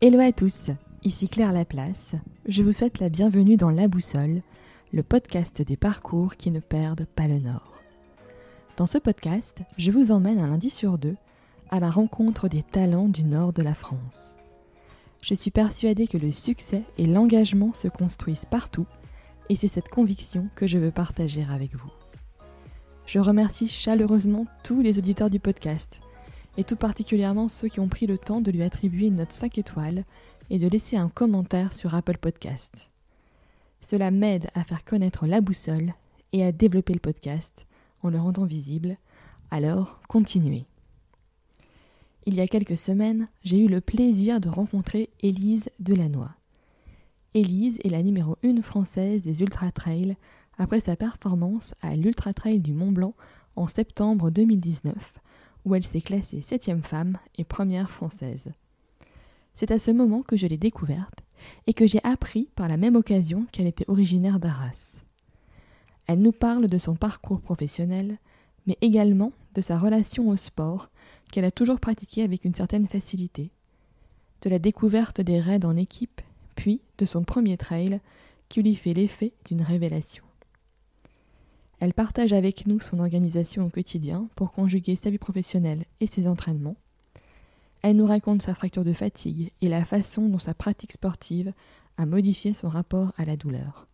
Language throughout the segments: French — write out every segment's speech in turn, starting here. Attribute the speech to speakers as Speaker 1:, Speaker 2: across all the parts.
Speaker 1: Hello à tous, ici Claire Laplace. Je vous souhaite la bienvenue dans La Boussole, le podcast des parcours qui ne perdent pas le nord. Dans ce podcast, je vous emmène un lundi sur deux à la rencontre des talents du nord de la France. Je suis persuadée que le succès et l'engagement se construisent partout et c'est cette conviction que je veux partager avec vous. Je remercie chaleureusement tous les auditeurs du podcast et tout particulièrement ceux qui ont pris le temps de lui attribuer une note 5 étoiles et de laisser un commentaire sur Apple Podcast. Cela m'aide à faire connaître la boussole et à développer le podcast en le rendant visible, alors continuez. Il y a quelques semaines, j'ai eu le plaisir de rencontrer Élise Delannoy. Élise est la numéro 1 française des Ultra Trails après sa performance à l'Ultra Trail du Mont Blanc en septembre 2019 où elle s'est classée septième femme et première française. C'est à ce moment que je l'ai découverte et que j'ai appris par la même occasion qu'elle était originaire d'Arras. Elle nous parle de son parcours professionnel, mais également de sa relation au sport qu'elle a toujours pratiqué avec une certaine facilité, de la découverte des raids en équipe, puis de son premier trail qui lui fait l'effet d'une révélation. Elle partage avec nous son organisation au quotidien pour conjuguer sa vie professionnelle et ses entraînements. Elle nous raconte sa fracture de fatigue et la façon dont sa pratique sportive a modifié son rapport à la douleur.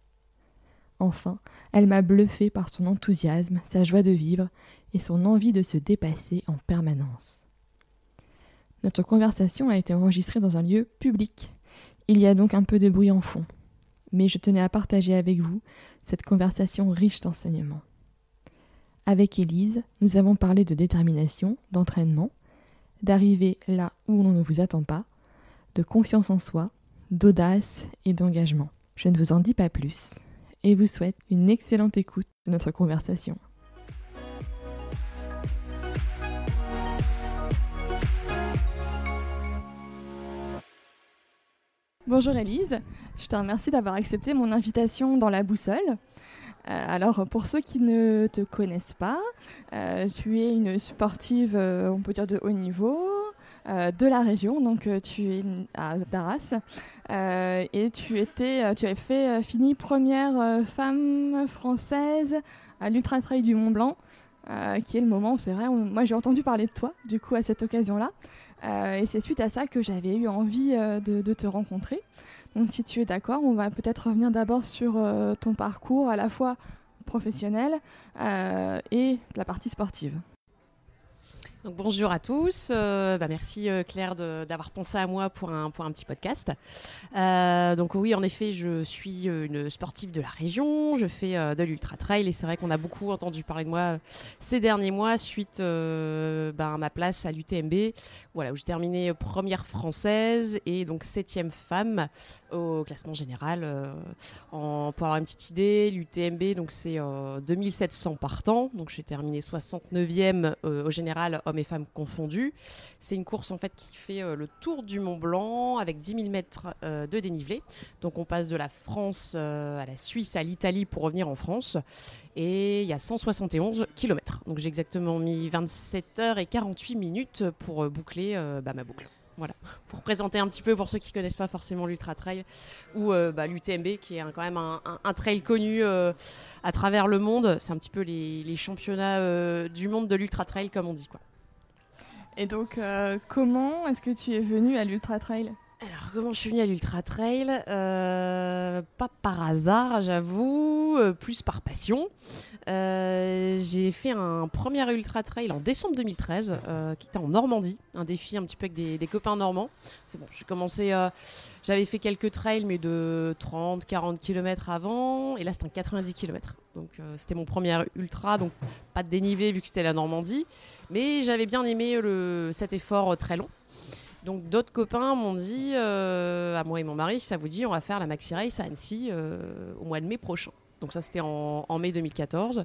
Speaker 1: Enfin, elle m'a bluffé par son enthousiasme, sa joie de vivre et son envie de se dépasser en permanence. Notre conversation a été enregistrée dans un lieu public. Il y a donc un peu de bruit en fond, mais je tenais à partager avec vous cette conversation riche d'enseignements. Avec Élise, nous avons parlé de détermination, d'entraînement, d'arriver là où on ne vous attend pas, de confiance en soi, d'audace et d'engagement. Je ne vous en dis pas plus et vous souhaite une excellente écoute de notre conversation. Bonjour Elise, je te remercie d'avoir accepté mon invitation dans la boussole. Euh, alors pour ceux qui ne te connaissent pas, euh, tu es une sportive, euh, on peut dire de haut niveau, de la région, donc tu es à Daras et tu étais, tu avais fait fini première femme française à l'Ultra Trail du Mont Blanc, qui est le moment c'est vrai, moi j'ai entendu parler de toi du coup à cette occasion-là. Euh, et c'est suite à ça que j'avais eu envie euh, de, te rencontrer. Donc si tu es d'accord, on va peut-être revenir d'abord sur euh, ton parcours à la fois professionnel et la partie sportive
Speaker 2: bonjour à tous. Euh, bah, merci euh, Claire d'avoir pensé à moi pour un, pour un petit podcast. Euh, donc oui, en effet, je suis une sportive de la région. Je fais de l'ultra trail et c'est vrai qu'on a beaucoup entendu parler de moi ces derniers mois suite bah, à ma place à l'UTMB, voilà où j'ai terminé première française et donc septième femme au classement général. En, pour avoir une petite idée, l'UTMB donc c'est 2700 partants, donc j'ai terminé 69e au général et femmes confondues. C'est une course en fait qui fait euh, le tour du Mont Blanc avec 10 000 mètres euh, de dénivelé. Donc on passe de la France euh, à la Suisse, à l'Italie pour revenir en France. Et il y a 171 km. Donc j'ai exactement mis 27 heures et 48 minutes pour boucler bah, ma boucle. Voilà, pour présenter un petit peu pour ceux qui connaissent pas forcément l'Ultra Trail ou bah, l'UTMB qui est quand même un, trail connu à travers le monde. C'est un petit peu les, les championnats du monde de l'Ultra Trail comme on dit quoi.
Speaker 1: Et donc, euh, comment est-ce que tu es venu à l'Ultra Trail?
Speaker 2: Alors, comment je suis venue à l'Ultra Trail? Euh, Pas par hasard, j'avoue, euh, plus par passion. j'ai fait un premier Ultra Trail en décembre 2013, qui était en Normandie, un défi un petit peu avec des, copains normands. C'est bon, j'ai commencé, j'avais fait quelques trails, mais de 30, 40 km avant, et là c'était un 90 km. Donc euh, c'était mon premier ultra, donc pas de dénivelé vu que c'était la Normandie. Mais j'avais bien aimé cet effort euh, très long. Donc d'autres copains m'ont dit, euh, à moi et mon mari, ça vous dit, on va faire la Maxi Race à Annecy au mois de mai prochain. Donc ça c'était en, mai 2014.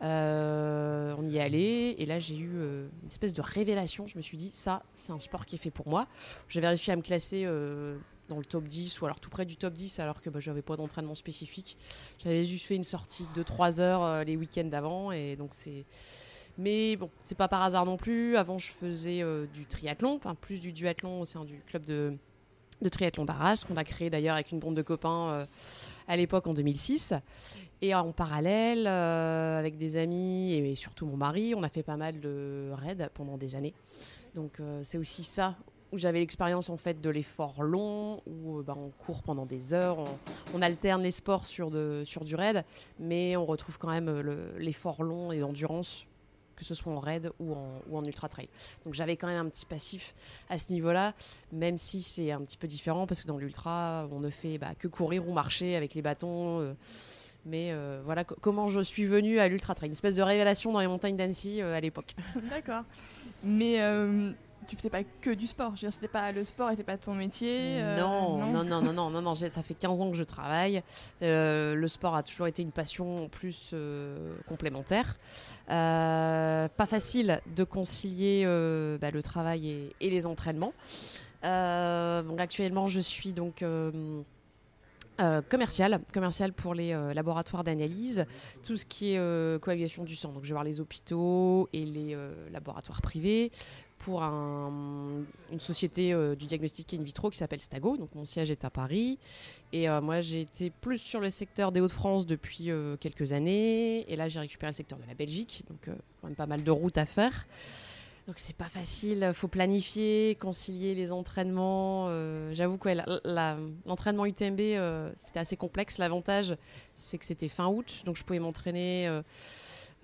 Speaker 2: on y est allé et là j'ai eu une espèce de révélation. Je me suis dit, ça c'est un sport qui est fait pour moi. J'avais réussi à me classer dans le top 10 ou alors tout près du top 10 alors que bah, je n'avais pas d'entraînement spécifique. J'avais juste fait une sortie de 3 heures euh, les week-ends d'avant et donc c'est mais bon, c'est pas par hasard non plus. Avant, je faisais euh, du triathlon, plus du duathlon au sein du club de, de triathlon d'Arras, qu'on a créé d'ailleurs avec une bande de copains à l'époque en 2006. Et en parallèle, avec des amis et surtout mon mari, on a fait pas mal de raids pendant des années. Donc c'est aussi ça où j'avais l'expérience en fait de l'effort long, où bah, on court pendant des heures, on, alterne les sports sur, de, sur du raid, mais on retrouve quand même l'effort long et l'endurance que ce soit en raid ou en, ou en ultra trail. Donc j'avais quand même un petit passif à ce niveau-là, même si c'est un petit peu différent parce que dans l'ultra, on ne fait bah, que courir ou marcher avec les bâtons. Euh, mais euh, voilà comment je suis venue à l'ultra trail, une espèce de révélation dans les montagnes d'Annecy euh, à l'époque.
Speaker 3: D'accord. Mais tu faisais pas que du sport. Je veux dire, c'était pas le sport était pas ton métier.
Speaker 2: Euh, non, non, non, non, non, non, non, Ça fait 15 ans que je travaille. Euh, le sport a toujours été une passion plus euh, complémentaire. pas facile de concilier bah, le travail et, les entraînements. donc actuellement, je suis donc commercial, commercial pour les laboratoires d'analyse, tout ce qui est coagulation du sang. Donc je vais voir les hôpitaux et les laboratoires privés pour une société euh, du diagnostic in vitro qui s'appelle Stago. Donc mon siège est à Paris. Et euh, moi, j'ai été plus sur le secteur des Hauts-de-France depuis euh, quelques années. Et là, j'ai récupéré le secteur de la Belgique. Donc quand même pas mal de routes à faire. Donc c'est pas facile, faut planifier, concilier les entraînements. J'avoue que l'entraînement UTMB c'était assez complexe. L'avantage c'est que c'était fin août, donc je pouvais m'entraîner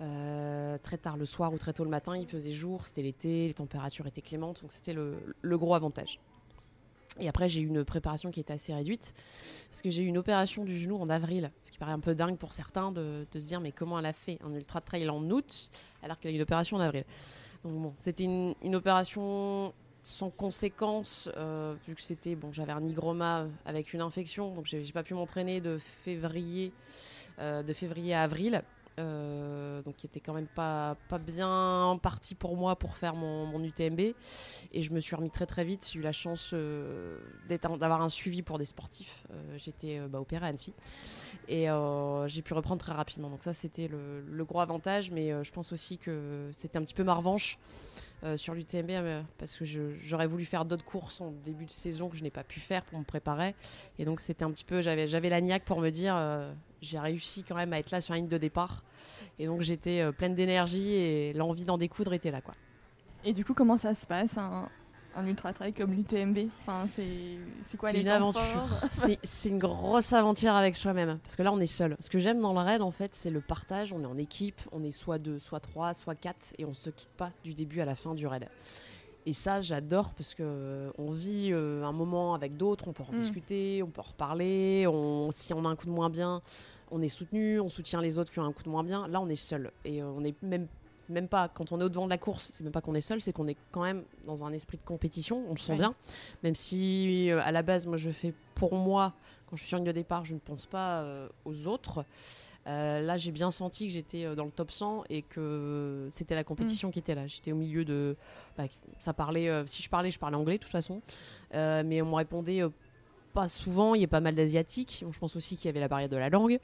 Speaker 2: euh, très tard le soir ou très tôt le matin, il faisait jour, c'était l'été, les températures étaient clémentes, donc c'était le, gros avantage. Et après, j'ai eu une préparation qui était assez réduite, parce que j'ai eu une opération du genou en avril, ce qui paraît un peu dingue pour certains de, se dire, mais comment elle a fait un ultra trail en août, alors qu'elle a eu une opération en avril. Donc bon, c'était une, opération sans conséquence, euh, vu que c'était, bon, j'avais un hygroma avec une infection, donc j'ai pas pu m'entraîner de février, euh, de février à avril. Euh, donc qui était quand même pas, pas bien parti pour moi pour faire mon, UTMB. Et je me suis remis très très vite. J'ai eu la chance euh, d'avoir un suivi pour des sportifs. Euh, j'étais bah, opérée à Annecy. Et j'ai pu reprendre très rapidement. Donc ça c'était le, gros avantage. Mais je pense aussi que c'était un petit peu ma revanche sur l'UTMB parce que j'aurais voulu faire d'autres courses en début de saison que je n'ai pas pu faire pour me préparer. Et donc c'était un petit peu, j'avais la niaque pour me dire j'ai réussi quand même à être là sur la ligne de départ. Et donc j'étais euh, pleine d'énergie et l'envie d'en découdre était là. quoi.
Speaker 3: Et du coup, comment ça se passe un, ultra trail comme l'UTMB enfin, C'est quoi les
Speaker 2: une aventure. c'est une grosse aventure avec soi-même. Parce que là, on est seul. Ce que j'aime dans le raid, en fait, c'est le partage. On est en équipe, on est soit deux, soit trois, soit quatre, et on ne se quitte pas du début à la fin du raid. Et ça, j'adore parce que euh, on vit euh, un moment avec d'autres, on peut en mm. discuter, on peut en reparler. On, si on a un coup de moins bien, on est soutenu, on soutient les autres qui ont un coup de moins bien. Là, on est seul et euh, on est même même pas quand on est au devant de la course, c'est même pas qu'on est seul, c'est qu'on est quand même dans un esprit de compétition. On le sent bien, même si à la base, moi, je fais pour moi quand je suis sur une de départ, je ne pense pas aux autres. Euh, là, j'ai bien senti que j'étais euh, dans le top 100 et que c'était la compétition mm. qui était là. J'étais au milieu de. Bah, ça parlait. Euh, si je parlais, je parlais anglais de toute façon. mais on me répondait pas souvent. Il y a pas mal d'asiatiques. je pense aussi qu'il y avait la barrière de la langue.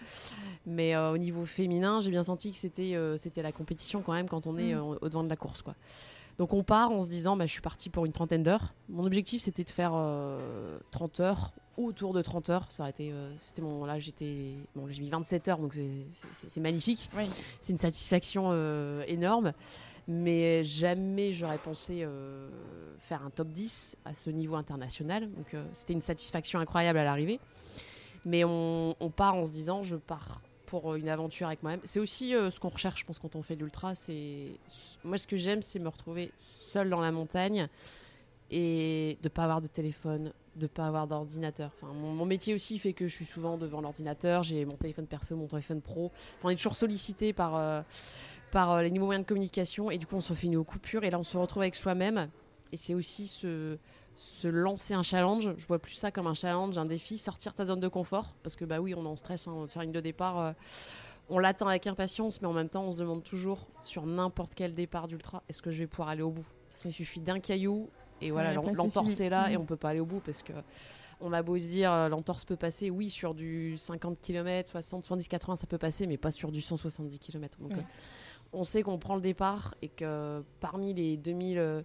Speaker 2: Mais au niveau féminin, j'ai bien senti que c'était c'était la compétition quand même quand on est mm. au devant de la course, quoi. Donc on part en se disant, bah, je suis parti pour une trentaine d'heures. Mon objectif c'était de faire 30 heures autour de 30 heures. Ça aurait été, euh, c'était mon, là j'étais, bon j'ai mis 27 heures donc c'est magnifique. C'est une satisfaction euh, énorme. Mais jamais j'aurais pensé euh, faire un top 10 à ce niveau international. Donc c'était une satisfaction incroyable à l'arrivée. Mais on, on, part en se disant, je pars pour une aventure avec moi-même. C'est aussi ce qu'on recherche, je pense, quand on fait l'ultra. C'est moi, ce que j'aime, c'est me retrouver seul dans la montagne et de pas avoir de téléphone, de pas avoir d'ordinateur. Mon, métier aussi fait que je suis souvent devant l'ordinateur. J'ai mon téléphone perso, mon téléphone pro. Enfin, on est toujours sollicité par, euh, euh, les nouveaux moyens de communication et du coup, on se fait une coupure et là, on se retrouve avec soi-même. Et c'est aussi se, se lancer un challenge. Je vois plus ça comme un challenge, un défi, sortir ta zone de confort. Parce que, bah oui, on est en stress, hein, faire une de départ. Euh, on l'attend avec impatience, mais en même temps, on se demande toujours sur n'importe quel départ d'ultra, est-ce que je vais pouvoir aller au bout? Parce qu'il suffit d'un caillou, et voilà, l'entorse est là et mm. on peut pas aller au bout parce que on a beau se dire euh, l'entorse peut passer, oui, sur du 50 km, 60, 70, 80, ça peut passer, mais pas sur du 170 km. Donc, euh, on sait qu'on prend le départ et que parmi les 2000, euh,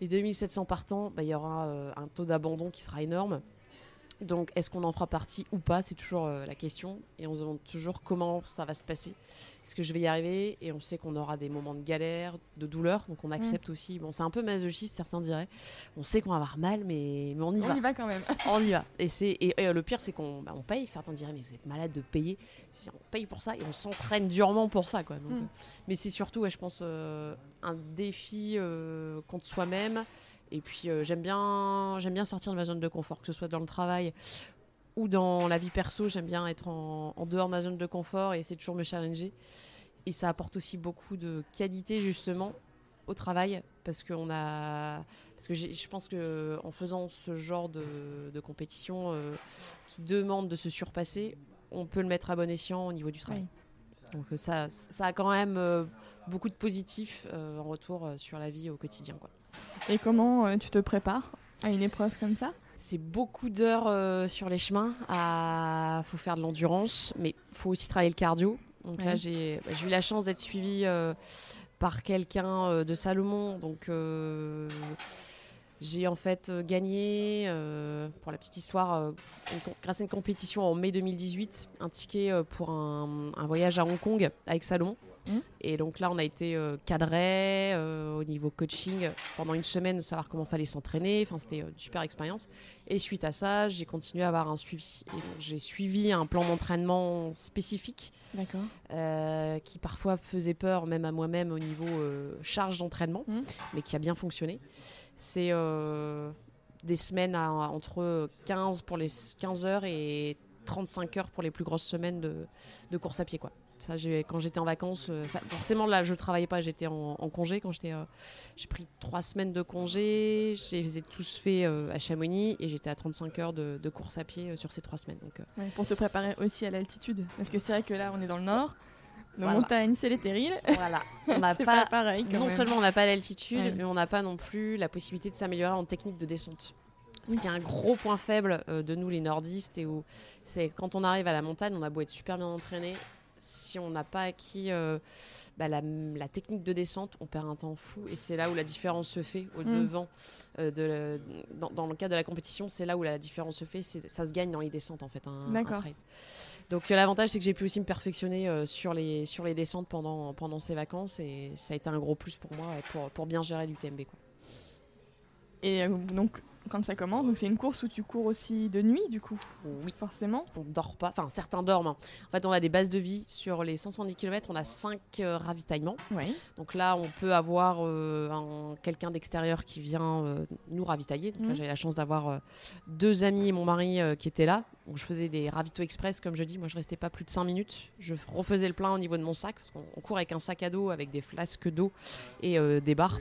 Speaker 2: les 2700 partants, bah, il y aura un taux d'abandon qui sera énorme. Donc, est-ce qu'on en fera partie ou pas? C'est toujours euh, la question. Et on se demande toujours comment ça va se passer. Est-ce que je vais y arriver? Et on sait qu'on aura des moments de galère, de douleur. Donc, on accepte aussi. Bon, c'est un peu masochiste, certains diraient. On sait qu'on va avoir mal, mais, mais on y
Speaker 3: On
Speaker 2: va.
Speaker 3: y va quand même.
Speaker 2: On y va. Et, c'est, et, et, euh, le pire, c'est qu'on bah, on paye. Certains diraient, mais vous êtes malade de payer. Si on paye pour ça et on s'entraîne durement pour ça. Quoi. Donc,
Speaker 3: Mm.
Speaker 2: euh, mais c'est surtout, ouais, je pense, euh, un défi contre soi-même. Et puis, euh, j'aime, bien, j'aime bien sortir de ma zone de confort, que ce soit dans le travail ou dans la vie perso. J'aime bien être en, en dehors de ma zone de confort et essayer de toujours me challenger. Et ça apporte aussi beaucoup de qualité, justement, au travail. Parce, qu'on a... parce que je pense que en faisant ce genre de, de compétition euh, qui demande de se surpasser, on peut le mettre à bon escient au niveau du travail. Donc euh, ça, ça a quand même euh, beaucoup de positifs en retour sur la vie au quotidien. Quoi.
Speaker 3: Et comment euh, tu te prépares à une épreuve comme ça?
Speaker 2: C'est beaucoup d'heures euh, sur les chemins. Il faut faire de l'endurance, mais il faut aussi travailler le cardio. Donc là, j'ai bah, j'ai eu la chance d'être suivie euh, par quelqu'un euh, de Salomon. Donc j'ai en fait gagné, pour la petite histoire, une grâce à une compétition en mai 2018, un ticket pour un, un voyage à Hong Kong avec Salomon.
Speaker 3: Mhm.
Speaker 2: Et donc là, on a été euh, cadré euh, au niveau coaching pendant une semaine, savoir comment fallait s'entraîner. Enfin, c'était euh, une super expérience. Et suite à ça, j'ai continué à avoir un suivi. Et donc, j'ai suivi un plan d'entraînement spécifique qui parfois faisait peur, même à moi-même, au niveau charge d'entraînement,
Speaker 3: Mhm.
Speaker 2: mais qui a bien fonctionné. C'est des semaines à, entre 15 pour les 15 heures et 35 heures pour les plus grosses semaines de, de course à pied. Quoi. Ça, quand j'étais en vacances, euh, forcément là, je travaillais pas, j'étais en, en congé. Quand j'étais, euh, j'ai pris trois semaines de congé, je les ai tous fait euh, à Chamonix et j'étais à 35 heures de, de course à pied sur ces trois semaines. Donc,
Speaker 3: Ouais, pour te préparer aussi à l'altitude. Parce que c'est vrai que là, on est dans le nord. Nos
Speaker 2: Voilà.
Speaker 3: montagnes, c'est les terrils.
Speaker 2: voilà, on n'a
Speaker 3: c'est
Speaker 2: pas,
Speaker 3: pas, pareil quand
Speaker 2: non
Speaker 3: même.
Speaker 2: seulement on n'a pas l'altitude,
Speaker 3: Ouais.
Speaker 2: mais on n'a pas non plus la possibilité de s'améliorer en technique de descente. Ce qui est un gros point faible euh, de nous les nordistes et où c'est quand on arrive à la montagne, on a beau être super bien entraîné, si on n'a pas acquis euh, bah, la, la technique de descente, on perd un temps fou et c'est là où la différence se fait au
Speaker 3: Mm.
Speaker 2: devant euh, de dans, dans le cadre de la compétition, c'est là où la différence se fait, ça se gagne dans les descentes en fait. un- un
Speaker 3: D'accord.
Speaker 2: trail. Donc euh, l'avantage c'est que j'ai pu aussi me perfectionner sur les sur les descentes pendant pendant ces vacances et ça a été un gros plus pour moi et pour pour bien gérer l'UTMB.
Speaker 3: Et donc, quand ça commence, donc c'est une course où tu cours aussi de nuit, du coup.
Speaker 2: Oui.
Speaker 3: Forcément.
Speaker 2: On dort pas, enfin certains dorment. hein. En fait, on a des bases de vie sur les 170 km, on a 5 ravitaillements.
Speaker 3: Oui.
Speaker 2: Donc là, on peut avoir euh, un- quelqu'un d'extérieur qui vient euh, nous ravitailler. Donc là,
Speaker 3: Mhm.
Speaker 2: j'ai la chance d'avoir euh, deux amis et mon mari euh, qui étaient là. Donc je faisais des ravitaux express, comme je dis. Moi, je restais pas plus de 5 minutes. Je refaisais le plein au niveau de mon sac, parce qu'on on court avec un sac à dos, avec des flasques d'eau et euh, des barres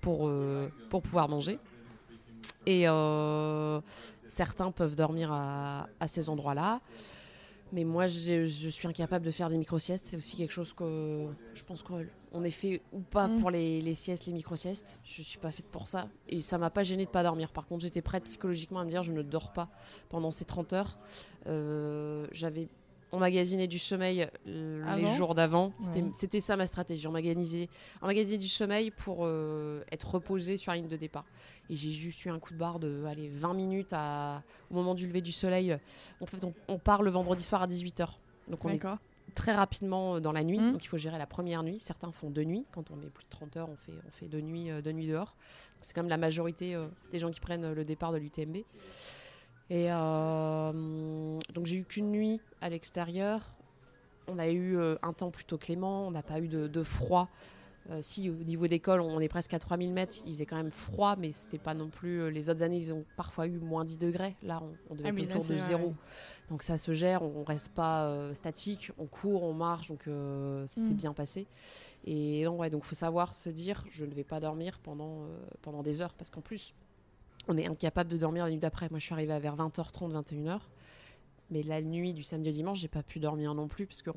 Speaker 2: pour, euh, pour pouvoir manger. Et euh, certains peuvent dormir à, à ces endroits-là. Mais moi, je suis incapable de faire des micro-siestes. C'est aussi quelque chose que je pense qu'on est fait ou pas
Speaker 3: Mm.
Speaker 2: pour les, les siestes, les micro-siestes. Je suis pas faite pour ça. Et ça m'a pas gêné de pas dormir. Par contre, j'étais prête psychologiquement à me dire je ne dors pas pendant ces 30 heures. Euh, J'avais emmagasiné du sommeil euh, les
Speaker 3: Avant
Speaker 2: jours d'avant. C'était
Speaker 3: Ouais.
Speaker 2: ça ma stratégie. Emmagasiner, emmagasiner du sommeil pour euh, être reposé sur la ligne de départ. Et j'ai juste eu un coup de barre de allez, 20 minutes à, au moment du lever du soleil. En fait, on, on part le vendredi soir à 18h. Donc on est très rapidement euh, dans la nuit.
Speaker 3: Mhm.
Speaker 2: Donc il faut gérer la première nuit. Certains font deux nuits. Quand on est plus de 30 heures, on fait, on fait deux, nuits, euh, deux nuits dehors. C'est quand même la majorité des gens qui prennent le départ de l'UTMB. Et euh, donc j'ai eu qu'une nuit à l'extérieur. On a eu euh, un temps plutôt clément. On n'a pas eu de, de froid. Euh, si au niveau d'école, on est presque à 3000 mètres, il faisait quand même froid, mais c'était pas non plus. les autres années, ils ont parfois eu moins 10 degrés. Là, on, on devait
Speaker 3: Ah
Speaker 2: être autour de zéro. Donc ça se gère, on reste pas euh, statique, on court, on marche, donc euh, c'est
Speaker 3: Mm.
Speaker 2: bien passé. Et donc ouais, donc faut savoir se dire, je ne vais pas dormir pendant pendant des heures, parce qu'en plus, on est incapable de dormir la nuit d'après. Moi, je suis arrivée vers 20h30, 21h. Mais la nuit du samedi au dimanche, j'ai pas pu dormir non plus parce que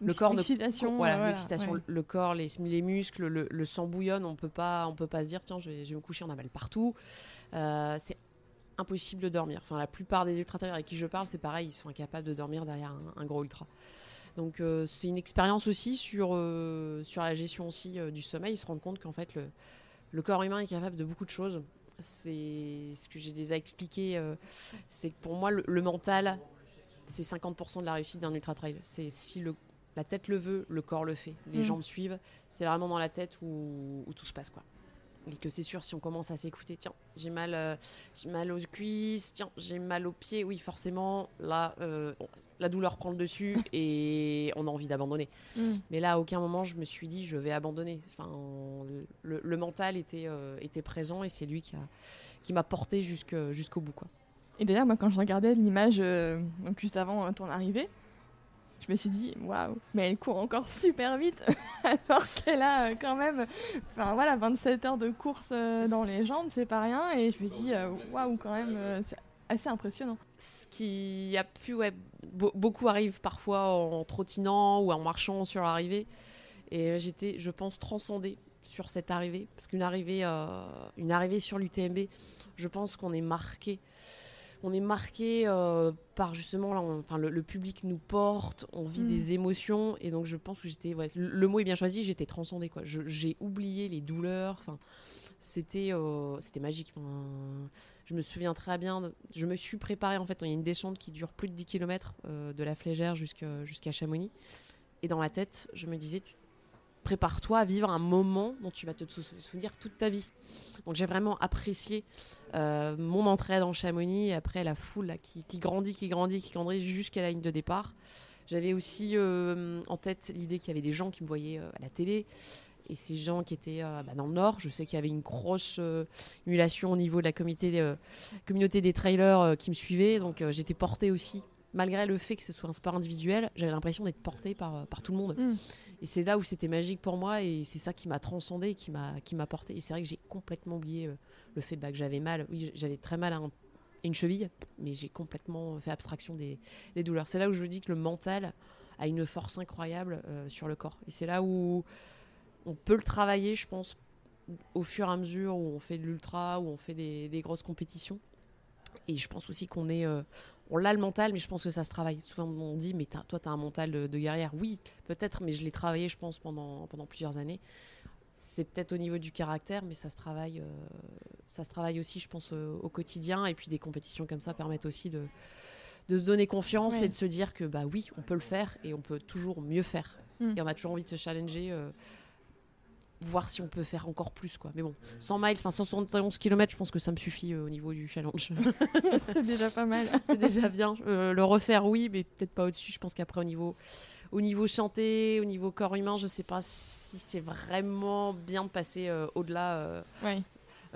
Speaker 2: le corps ne voilà,
Speaker 3: voilà,
Speaker 2: l'excitation,
Speaker 3: ouais.
Speaker 2: le corps, les, les muscles, le, le sang bouillonne. On peut pas, on peut pas se dire tiens, je vais, je vais me coucher, on a mal partout. Euh, c'est impossible de dormir. Enfin, la plupart des ultra avec qui je parle, c'est pareil, ils sont incapables de dormir derrière un, un gros ultra. Donc euh, c'est une expérience aussi sur euh, sur la gestion aussi euh, du sommeil. Ils se rendent compte qu'en fait le, le corps humain est capable de beaucoup de choses c'est ce que j'ai déjà expliqué. euh, c'est que pour moi, le, le mental, c'est 50% de la réussite d'un ultra trail. C'est si le, la tête le veut, le corps le fait. Les
Speaker 3: Mm.
Speaker 2: jambes suivent. C'est vraiment dans la tête où, où tout se passe, quoi. Et que c'est sûr, si on commence à s'écouter, tiens, j'ai mal, euh, j'ai mal aux cuisses, tiens, j'ai mal aux pieds, oui, forcément, là, euh, on- la douleur prend le dessus et on a envie d'abandonner.
Speaker 3: Mm.
Speaker 2: Mais là, à aucun moment, je me suis dit, je vais abandonner. Enfin, le, le mental était, euh, était présent et c'est lui qui, a, qui m'a porté jusqu'au bout. Quoi.
Speaker 3: Et d'ailleurs, moi, quand je regardais l'image donc juste avant ton arrivée, je me suis dit, waouh, mais elle court encore super vite, alors qu'elle a euh, quand même, enfin voilà, 27 heures de course euh, dans les jambes, c'est pas rien. Et je me dis, euh, waouh, quand même, c'est assez impressionnant.
Speaker 2: Ce qui a pu, ouais, be- beaucoup arrive parfois en trottinant ou en marchant sur l'arrivée. Et j'étais, je pense, transcendée sur cette arrivée. Parce qu'une arrivée, une arrivée sur l'UTMB, je pense qu'on est marqué. On est marqué euh, par justement, là, on- enfin, le, le public nous porte, on vit
Speaker 3: Mm.
Speaker 2: des émotions. Et donc, je pense que j'étais, ouais, le, le mot est bien choisi, j'étais transcendée. Quoi. J'ai oublié les douleurs. Enfin, c'était, euh, c'était magique. Enfin, je me souviens très bien. de- je me suis préparée. En fait, il y a une descente qui dure plus de 10 km de la Flégère jusqu'à jusqu'à Chamonix. Et dans ma tête, je me disais, tu- prépare-toi à vivre un moment dont tu vas te sou- souvenir toute ta vie. Donc j'ai vraiment apprécié euh, mon entrée dans Chamonix après la foule qui, grandit, qui grandit, qui grandit jusqu'à la ligne de départ. J'avais aussi euh, en tête l'idée qu'il y avait des gens qui me voyaient euh, à la télé. Et ces gens qui étaient bah, dans le Nord, je sais qu'il y avait une grosse émulation au niveau de la communauté des trailers qui me suivaient. Donc j'étais portée aussi, malgré le fait que ce soit un sport individuel, j'avais l'impression d'être portée par, euh, par tout le monde.
Speaker 3: Mm.
Speaker 2: Et c'est là où c'était magique pour moi et c'est ça qui m'a transcendé, qui m'a qui m'a porté. Et c'est vrai que j'ai complètement oublié euh, le fait bah, que j'avais mal. Oui, j'avais très mal à, un- à une cheville, mais j'ai complètement fait abstraction des, des douleurs. C'est là où je dis que le mental a une force incroyable euh, sur le corps. Et c'est là où on peut le travailler, je pense, au fur et à mesure où on fait de l'ultra, où on fait des, des grosses compétitions. Et je pense aussi qu'on est, euh, on l'a le mental, mais je pense que ça se travaille. Souvent on dit, mais toi, tu as un mental de, de guerrière. Oui, peut-être, mais je l'ai travaillé, je pense, pendant, pendant plusieurs années. C'est peut-être au niveau du caractère, mais ça se travaille, euh, ça se travaille aussi, je pense, euh, au quotidien. Et puis des compétitions comme ça permettent aussi de, de se donner confiance
Speaker 3: Ouais.
Speaker 2: et de se dire que bah oui, on peut le faire et on peut toujours mieux faire.
Speaker 3: Mm.
Speaker 2: Et on a toujours envie de se challenger. euh, voir si on peut faire encore plus quoi. Mais bon, 100 miles, enfin 171 km, je pense que ça me suffit euh, au niveau du challenge.
Speaker 3: c'est déjà pas mal.
Speaker 2: c'est déjà bien. Euh, le refaire, oui, mais peut-être pas au-dessus. Je pense qu'après, au niveau, au niveau chanté, au niveau corps humain, je sais pas si c'est vraiment bien de passer euh, au-delà. euh.
Speaker 3: Ouais.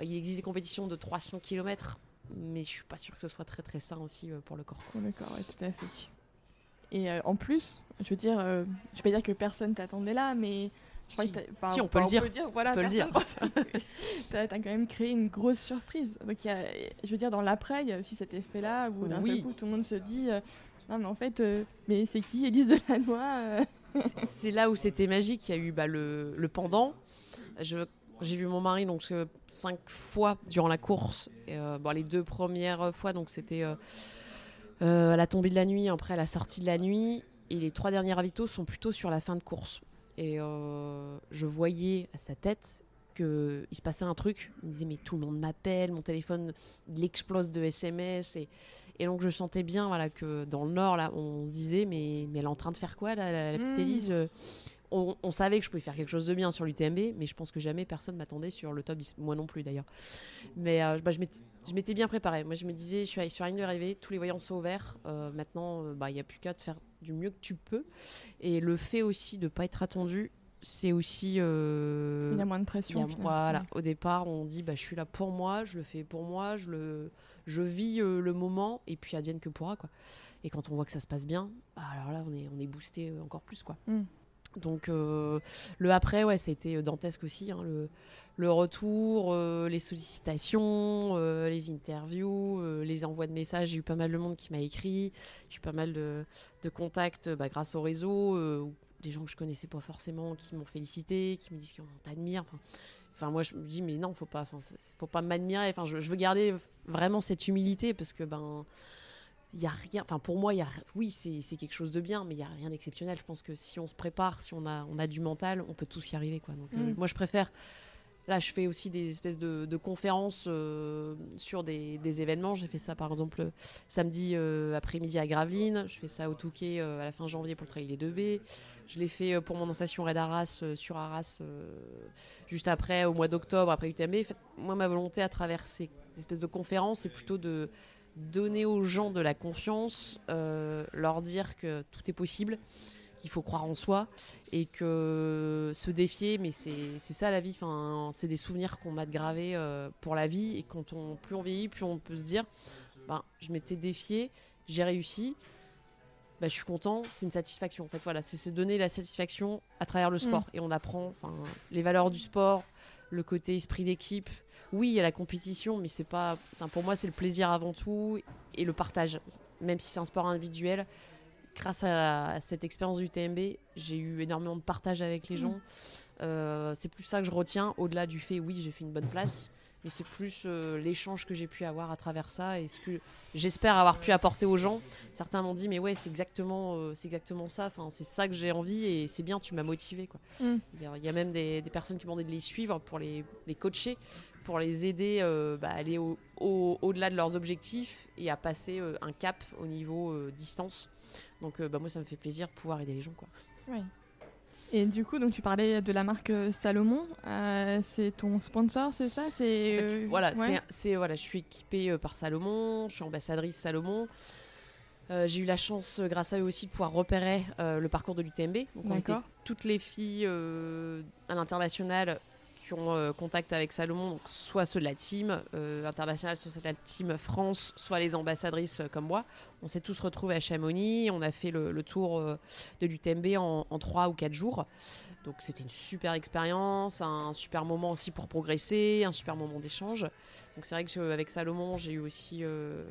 Speaker 2: Il existe des compétitions de 300 km, mais je suis pas sûre que ce soit très très sain aussi euh, pour le corps.
Speaker 3: Oh, D'accord, ouais, tout à fait. Et euh, en plus, je veux dire, euh, je vais pas dire que personne t'attendait là, mais
Speaker 2: Si.
Speaker 3: enfin,
Speaker 2: Si, on peut le dire.
Speaker 3: voilà,
Speaker 2: On peut le dire.
Speaker 3: personne pensait que T'as as quand même créé une grosse surprise. Donc, y a, je veux dire, dans l'après, il y a aussi cet effet-là où d'un
Speaker 2: Oui.
Speaker 3: seul coup, tout le monde se dit, euh, non mais en fait, euh, mais c'est qui Élise Delannoy euh
Speaker 2: c'est là où c'était magique. Il y a eu bah, le, le pendant. Je- J'ai vu mon mari donc euh, cinq fois durant la course. Et, bon, les deux premières fois, donc c'était à la tombée de la nuit, après à la sortie de la nuit. Et les trois derniers ravitaux sont plutôt sur la fin de course. Et euh, je voyais à sa tête qu'il se passait un truc. Il me disait, mais tout le monde m'appelle, mon téléphone il explose de SMS. Et, et donc je sentais bien voilà, que dans le Nord, là, on se disait, mais, mais elle est en train de faire quoi, là, la, la petite
Speaker 3: Mm.
Speaker 2: Élise? On, on savait que je pouvais faire quelque chose de bien sur l'UTMB, mais je pense que jamais personne m'attendait sur le top 10. Moi non plus d'ailleurs. Mais euh, bah, je m'étais- bien préparée. Moi je me disais, je suis sur la ligne de arrivée, tous les voyants sont ouverts. Euh, maintenant, euh, bah, il n'y a plus qu'à te faire du mieux que tu peux. Et le fait aussi de ne pas être attendu, c'est aussi. euh,
Speaker 3: Il y a moins de pression.
Speaker 2: a- voilà,
Speaker 3: Ouais.
Speaker 2: au départ, on dit bah, je suis là pour moi, je le fais pour moi, je, le, je vis euh, le moment et puis advienne que pourra. Quoi. Et quand on voit que ça se passe bien, bah, alors là, on est, on est boosté encore plus. Quoi.
Speaker 3: Mm.
Speaker 2: Donc, euh, le après, ouais, été euh, dantesque aussi. hein, le, le retour, euh, les sollicitations, les interviews, les envois de messages. J'ai eu pas mal de monde qui m'a écrit. J'ai eu pas mal de, contacts bah, grâce au réseau. des gens que je connaissais pas forcément qui m'ont félicité, qui me disent qu'on t'admire. Enfin, moi, je me dis, mais non, faut pas, faut pas m'admirer. Enfin, je, je veux garder vraiment cette humilité parce que, ben, il y a rien. Enfin, pour moi, il y a, oui, c'est quelque chose de bien, mais il y a rien d'exceptionnel. Je pense que si on se prépare, si on a, on a du mental, on peut tous y arriver, quoi. Donc, euh,
Speaker 3: Mm.
Speaker 2: moi, je préfère Là, je fais aussi des espèces de, de conférences euh, sur des, des événements. J'ai fait ça, par exemple, samedi euh, après-midi à Gravelines. Je fais ça au Touquet à la fin janvier pour le Trail des 2B. Je l'ai fait pour mon installation Red Arras sur Arras juste après, au mois d'octobre, après l'UTMB. En fait, moi, ma volonté à travers ces espèces de conférences, c'est plutôt de donner aux gens de la confiance, euh, leur dire que tout est possible, qu'il faut croire en soi et que se défier, mais c'est ça la vie. Enfin, c'est des souvenirs qu'on a de gravés euh, pour la vie et quand on plus on vieillit, plus on peut se dire, ben, je m'étais défié, j'ai réussi. Ben, je suis content, c'est une satisfaction. En fait, voilà, c'est se donner la satisfaction à travers le sport et on apprend, les valeurs du sport, le côté esprit d'équipe. Oui, il y a la compétition, mais c'est pas. pour moi, c'est le plaisir avant tout et le partage. Même si c'est un sport individuel, grâce à, cette expérience du TMB, j'ai eu énormément de partage avec les gens. Euh, c'est plus ça que je retiens, au-delà du fait, oui, j'ai fait une bonne place, mais c'est plus euh, l'échange que j'ai pu avoir à travers ça et ce que j'espère avoir pu apporter aux gens. Certains m'ont dit, mais ouais, c'est exactement, euh, c'est exactement ça. Enfin, c'est ça que j'ai envie et c'est bien, tu m'as motivé.
Speaker 3: Mm.
Speaker 2: Il y a- il y a même des, des personnes qui m'ont demandé de les suivre pour les, les coacher, pour les aider euh, bah, à aller au- au- au-delà de leurs objectifs et à passer euh, un cap au niveau euh, distance. Donc bah, moi, ça me fait plaisir de pouvoir aider les gens. Quoi.
Speaker 3: Et du coup, donc tu parlais de la marque Salomon. C'est ton sponsor, c'est ça? C'est
Speaker 2: En fait, voilà,
Speaker 3: ouais.
Speaker 2: c'est- voilà, je suis équipée par Salomon, je suis ambassadrice Salomon. Euh, j'ai eu la chance, euh, grâce à eux aussi, de pouvoir repérer euh, le parcours de l'UTMB. Donc, on était toutes les filles à l'international euh, contact avec Salomon, soit ceux de la team euh, internationale, soit ceux de la team France, soit les ambassadrices euh, comme moi. On s'est tous retrouvés à Chamonix, on a fait le, tour de l'UTMB en, en 3 ou 4 jours. Donc c'était une super expérience, un super moment aussi pour progresser, un super moment d'échange. Donc c'est vrai qu'avec Salomon, j'ai eu aussi euh,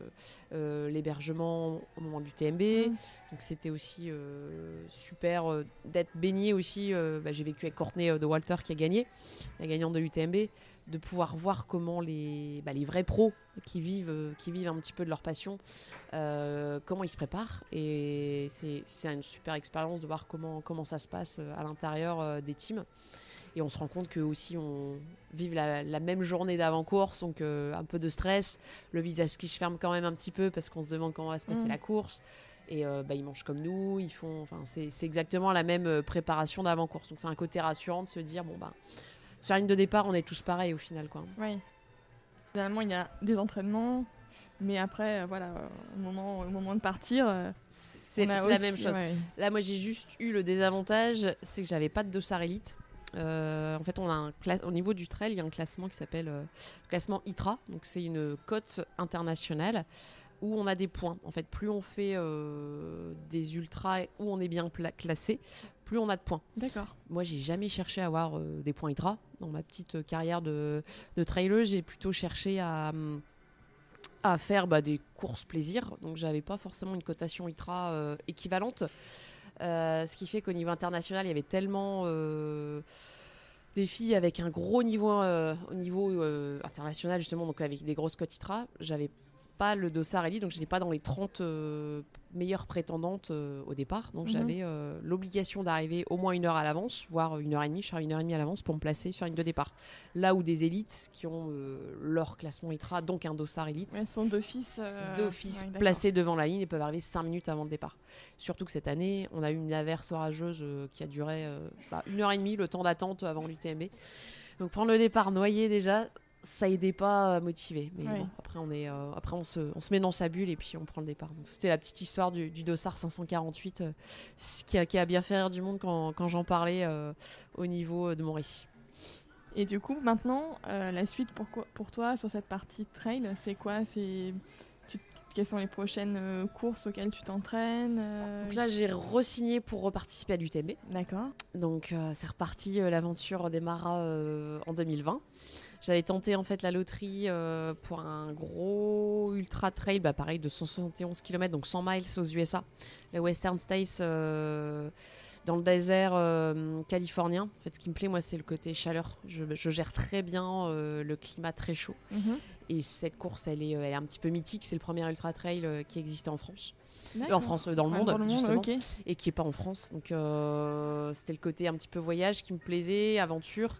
Speaker 2: euh, l'hébergement au moment du TMB.
Speaker 3: Mm.
Speaker 2: Donc c'était aussi euh, super d'être baigné aussi. bah, j'ai vécu avec Courtney de Walter qui a gagné, la gagnante de l'UTMB, de pouvoir voir comment les, bah, les vrais pros qui vivent, euh, qui vivent un petit peu de leur passion, euh, comment ils se préparent. Et c'est une super expérience de voir comment, comment ça se passe euh, à l'intérieur des teams. Et on se rend compte que aussi on vive la, la même journée d'avant-course, donc euh, un peu de stress, le visage qui se ferme quand même un petit peu parce qu'on se demande comment va se passer
Speaker 3: Mm.
Speaker 2: la course. Et euh, bah, ils mangent comme nous, ils font, enfin c'est exactement la même préparation d'avant-course. Donc c'est un côté rassurant de se dire bon bah sur la ligne de départ on est tous pareils au final quoi.
Speaker 3: Ouais. Finalement, il y a des entraînements, mais après, euh, voilà, euh, au moment, au moment de partir, euh,
Speaker 2: C'est la
Speaker 3: aussi-
Speaker 2: même chose.
Speaker 3: ouais.
Speaker 2: Là, moi, j'ai juste eu le désavantage, c'est que j'avais pas de dossard élite. Euh, en fait, on a un au niveau du trail, il y a un classement qui s'appelle euh, classement ITRA. Donc, c'est une cote internationale où on a des points. En fait, plus on fait euh, des ultras où on est bien classé, plus on a de points.
Speaker 3: D'accord.
Speaker 2: Moi, j'ai jamais cherché à avoir euh, des points ITRA. Dans ma petite euh, carrière de, de trailer, j'ai plutôt cherché à, à faire bah, des courses plaisir. Donc, j'avais pas forcément une cotation euh, équivalente. Ce qui fait qu'au niveau international, il y avait tellement des filles avec un gros niveau, euh, au niveau euh, international, justement, donc avec des grosses cotes ITRA. J'avais pas le dossard élite, donc je n'étais pas dans les 30 euh, meilleures prétendantes euh, au départ. Donc
Speaker 3: Mhm.
Speaker 2: j'avais euh, l'obligation d'arriver au moins une heure à l'avance, voire une heure et demie. Je suis une heure et demie à l'avance pour me placer sur ligne de départ. Là où des élites qui ont leur classement ITRA, donc un dossard élite,
Speaker 3: Elles sont d'office.
Speaker 2: d'office
Speaker 3: ouais,
Speaker 2: placés devant la ligne et peuvent arriver 5 minutes avant le départ. Surtout que cette année, on a eu une averse orageuse qui a duré bah, une heure et demie, le temps d'attente avant l'UTMB. Donc prendre le départ noyé déjà, ça aidait pas à motiver. Mais
Speaker 3: Ouais.
Speaker 2: bon, après, on, est, euh, après on, se, on se met dans sa bulle et puis on prend le départ. Donc c'était la petite histoire du, du Dossard 548 euh, qui, a, qui a bien fait rire du monde quand, quand j'en parlais euh, au niveau euh, de mon récit.
Speaker 3: Et du coup, maintenant, la suite pour, pour toi sur cette partie trail, c'est quoi? C'est Quelles sont les prochaines courses auxquelles tu t'entraînes euh,
Speaker 2: Donc là, j'ai re-signé pour reparticiper à l'UTMB.
Speaker 3: D'accord.
Speaker 2: Donc euh, c'est reparti, euh, l'aventure démarra en 2020. J'avais tenté en fait la loterie euh, pour un gros ultra trail, bah, pareil de 171 km, donc 100 miles aux USA, le Western States euh, dans le désert euh, californien. En fait, ce qui me plaît, moi, c'est le côté chaleur. Je, je gère très bien le climat très chaud.
Speaker 3: Mhm.
Speaker 2: Et cette course, elle est, elle est un petit peu mythique. C'est le premier ultra trail qui existait en France, Euh, en France, euh, dans le
Speaker 3: Ouais,
Speaker 2: monde,
Speaker 3: dans le monde,
Speaker 2: justement et qui est pas en France. Donc euh, c'était le côté un petit peu voyage qui me plaisait, aventure.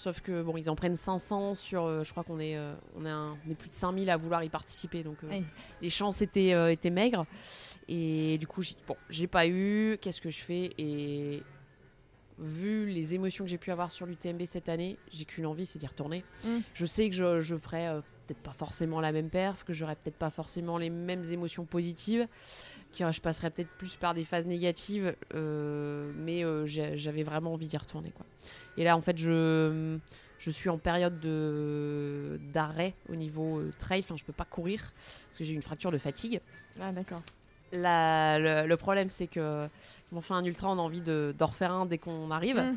Speaker 2: Sauf que bon, ils en prennent 500 sur, euh, je crois qu'on est, euh, on est, un- on est plus de 5000 à vouloir y participer, donc euh,
Speaker 3: Oui.
Speaker 2: les chances étaient, étaient maigres. Et du coup, j'ai dit bon, j'ai pas eu, qu'est-ce que je fais? Et vu les émotions que j'ai pu avoir sur l'UTMB cette année, j'ai qu'une envie, c'est d'y retourner.
Speaker 3: Mm.
Speaker 2: Je sais que je, je ferai peut-être pas forcément la même perf, que j'aurai peut-être pas forcément les mêmes émotions positives, que je passerai peut-être plus par des phases négatives, euh, mais euh, j'avais vraiment envie d'y retourner. Quoi. Et là, en fait, je, je suis en période de- d'arrêt au niveau euh, trail, enfin, je peux pas courir parce que j'ai une fracture de fatigue.
Speaker 3: Ah, d'accord.
Speaker 2: Le, le problème, c'est que quand on fait un ultra, on a envie de- d'en refaire un dès qu'on arrive.
Speaker 3: Mm.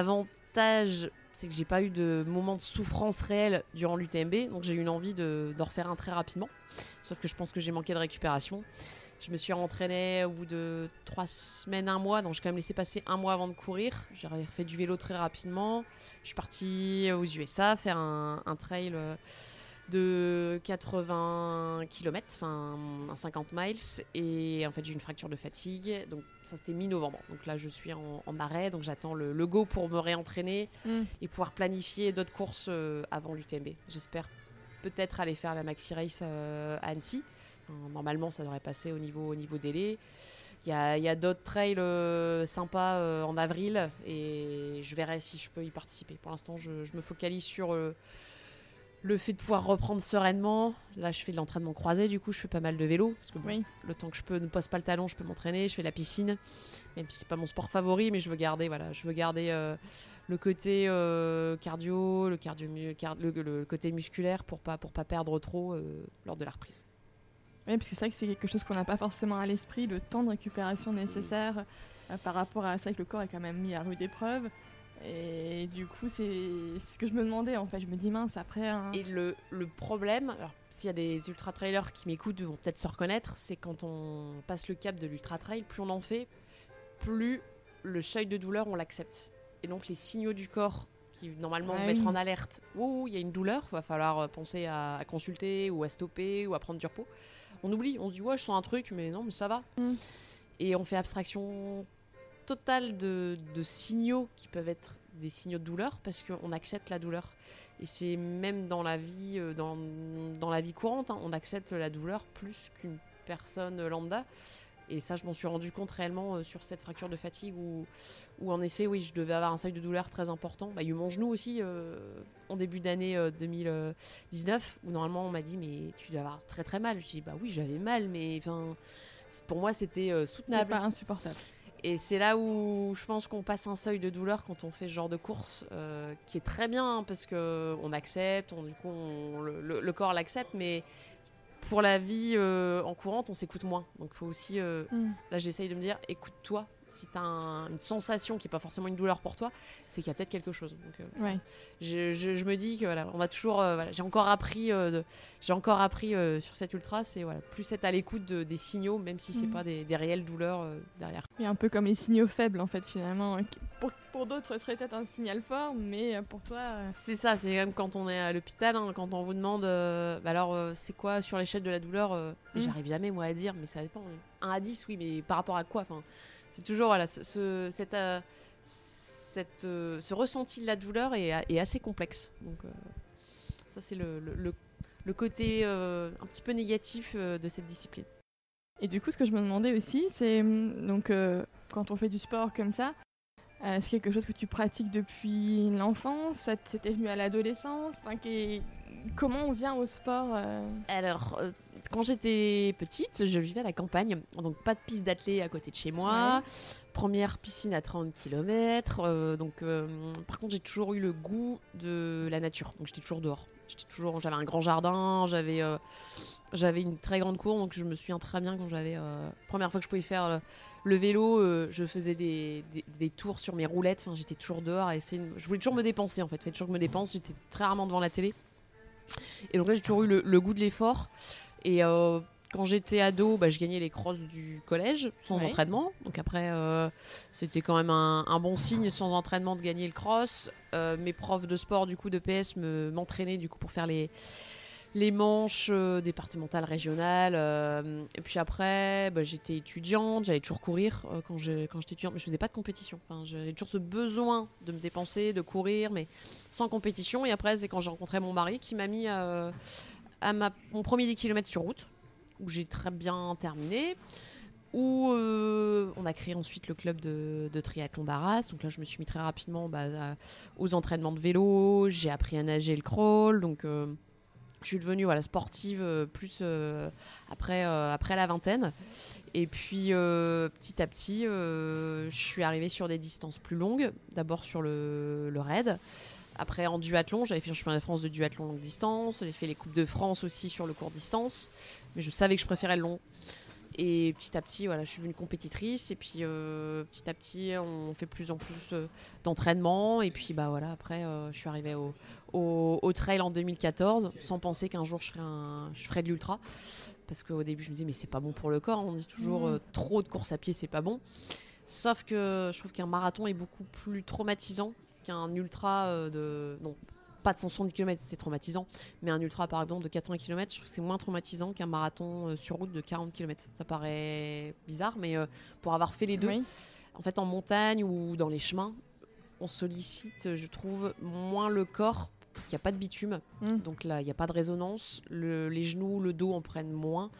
Speaker 2: L'avantage, c'est que j'ai pas eu de moment de souffrance réelle durant l'UTMB, donc j'ai eu une envie de, d'en refaire un très rapidement. Sauf que je pense que j'ai manqué de récupération. Je me suis entraînée au bout de trois semaines, un mois, donc j'ai quand même laissé passer un mois avant de courir. J'ai fait du vélo très rapidement. Je suis partie aux USA faire un, un trail euh, de 80 km, enfin un 50 miles, et en fait j'ai une fracture de fatigue. Donc ça c'était mi-novembre. Donc là je suis en, en arrêt, donc j'attends le, le go pour me réentraîner
Speaker 3: Mm.
Speaker 2: et pouvoir planifier d'autres courses euh, avant l'UTMB. J'espère peut-être aller faire la Maxi Race euh, à Annecy. Normalement, ça devrait passer au niveau, au niveau délai. Il y a, il y a d'autres trails euh, sympas euh, en avril et je verrai si je peux y participer. Pour l'instant, je, je me focalise sur euh, le fait de pouvoir reprendre sereinement. Là, je fais de l'entraînement croisé, du coup, je fais pas mal de vélo. Parce que bon,
Speaker 3: Oui.
Speaker 2: le temps que je peux ne pose pas le talon, je peux m'entraîner. Je fais la piscine, même si c'est pas mon sport favori, mais je veux garder, voilà, je veux garder le côté cardio, le, cardio mu- car- le, le côté musculaire pour pas, pour pas perdre trop lors de la reprise.
Speaker 3: Oui, parce que c'est vrai que c'est quelque chose qu'on n'a pas forcément à l'esprit, le temps de récupération nécessaire euh, par rapport à ça que le corps est quand même mis à rude épreuve. Et du coup, c'est ce que je me demandais en fait. Je me dis mince, après.
Speaker 2: Et le, le problème, alors s'il y a des ultra trailers qui m'écoutent, vont peut-être se reconnaître, c'est quand on passe le cap de l'ultra trail, plus on en fait, plus le seuil de douleur on l'accepte. Et donc les signaux du corps qui normalement
Speaker 3: Ah
Speaker 2: vont mettre
Speaker 3: oui.
Speaker 2: en alerte, ouh, il y a une douleur, va falloir penser à, à consulter ou à stopper ou à prendre du repos. On oublie, on se dit ouais, je sens un truc, mais non, mais ça va.
Speaker 3: Mm.
Speaker 2: Et on fait abstraction totale de, de signaux qui peuvent être des signaux de douleur parce qu'on accepte la douleur. Et c'est même dans la vie, euh, dans, dans la vie courante, hein, on accepte la douleur plus qu'une personne lambda. Et ça, je m'en suis rendu compte réellement euh, sur cette fracture de fatigue où, où, en effet, oui, je devais avoir un seuil de douleur très important. Bah, il y a eu mon genou aussi euh, en début d'année euh, 2019 où normalement on m'a dit mais tu dois avoir très très mal. Je dis bah oui, j'avais mal, mais enfin pour moi c'était euh, soutenable.
Speaker 3: pas insupportable.
Speaker 2: Et c'est là où je pense qu'on passe un seuil de douleur quand on fait ce genre de course, euh, qui est très bien hein, parce que on accepte, on, du coup on- le, le- le corps l'accepte, mais pour la vie euh, en courante, on s'écoute moins. Donc il faut aussi, euh,
Speaker 3: Mm.
Speaker 2: là j'essaye de me dire, écoute-toi. Si tu as une sensation qui n'est pas forcément une douleur pour toi, c'est qu'il y a peut-être quelque chose. Donc, euh,
Speaker 3: Ouais.
Speaker 2: je, je- je me dis que voilà, on va toujours. euh, voilà, j'ai encore appris, euh, j'ai encore appris sur cette ultra, c'est voilà, plus être à l'écoute de- des signaux, même si c'est
Speaker 3: Mhm.
Speaker 2: pas des, des réelles douleurs derrière.
Speaker 3: Et un peu comme les signaux faibles en fait finalement. qui, Pour, pour d'autres, ce serait peut-être un signal fort, mais pour toi.
Speaker 2: C'est ça, c'est quand on est à l'hôpital, hein, quand on vous demande, bah alors c'est quoi sur l'échelle de la douleur
Speaker 3: Mm.
Speaker 2: J'arrive jamais moi à dire, mais ça dépend. 1 à 10, oui, mais par rapport à quoi enfin, C'est toujours voilà, ce, ce- cette, euh, cette, euh, ce ressenti de la douleur est, est assez complexe. Donc euh, ça c'est le, le, le- le côté euh, un petit peu négatif euh, de cette discipline.
Speaker 3: Et du coup, ce que je me demandais aussi, c'est hum, donc euh, quand on fait du sport comme ça, euh, c'est quelque chose que tu pratiques depuis l'enfance C'était venu à l'adolescence Enfin, Comment on vient au sport euh,
Speaker 2: Alors, euh, quand j'étais petite, je vivais à la campagne, donc pas de piste d'athlée à côté de chez moi. Première piscine à 30 km. donc, euh, par contre, j'ai toujours eu le goût de la nature. Donc, j'étais toujours dehors. J'étais toujours, j'avais un grand jardin, j'avais, euh, j'avais une très grande cour. Donc, je me souviens très bien quand j'avais euh, première fois que je pouvais faire le, le vélo, euh, je faisais des, des- des tours sur mes roulettes. Enfin, j'étais toujours dehors de- Je voulais toujours me dépenser en fait. Faites toujours que je me dépense. J'étais très rarement devant la télé. Et donc là, j'ai toujours eu le, le goût de l'effort. Et euh, quand j'étais ado, bah, je gagnais les crosses du collège sans
Speaker 3: Ouais.
Speaker 2: entraînement. Donc après, euh, c'était quand même un, un bon signe sans entraînement de gagner le cross. Euh, mes profs de sport, du coup, de PS, me- m'entraînaient du coup pour faire les, les manches euh, départementales, régionales. euh, et puis après, bah, j'étais étudiante, j'allais toujours courir euh, quand j'ai- quand j'étais étudiante, mais je faisais pas de compétition. Enfin, j'avais toujours ce besoin de me dépenser, de courir, mais sans compétition. Et après, c'est quand j'ai rencontré mon mari qui m'a mis à mon premier 10 km sur route, où j'ai très bien terminé. Où euh, on a créé ensuite le club de, triathlon d'Arras. Donc là, je me suis mis très rapidement bah, aux entraînements de vélo. J'ai appris à nager le crawl. Donc, euh, je suis devenue voilà, sportive euh, plus après, après la vingtaine. Et puis, petit à petit, je suis arrivée sur des distances plus longues. D'abord sur le, le raid. Après, en duathlon, j'avais fait le championnat de France de duathlon longue distance. J'ai fait les Coupes de France aussi sur le court distance. Mais je savais que je préférais le long. Et petit à petit, voilà, je suis devenue compétitrice. Et puis, euh, petit à petit, on fait plus en plus euh, d'entraînement. Et puis, bah voilà, après, euh, je suis arrivée au, au, au trail en 2014, sans penser qu'un jour je ferais, un, je ferais de l'ultra. Parce qu'au début, je me disais, mais c'est pas bon pour le corps. On dit toujours, euh, trop de course à pied, c'est pas bon. Sauf que je trouve qu'un marathon est beaucoup plus traumatisant qu'un ultra euh, de. Non, pas de 170 km, c'est traumatisant. Mais un ultra, par exemple, de 80 km, je trouve que c'est moins traumatisant qu'un marathon euh, sur route de 40 km. Ça paraît bizarre, mais euh, pour avoir fait les deux,
Speaker 3: Oui.
Speaker 2: en fait, en montagne ou dans les chemins, on sollicite, je trouve, moins le corps parce qu'il n'y a pas de bitume.
Speaker 3: Mm.
Speaker 2: Donc là, il n'y a pas de résonance. Le- les genoux, le dos en prennent moins.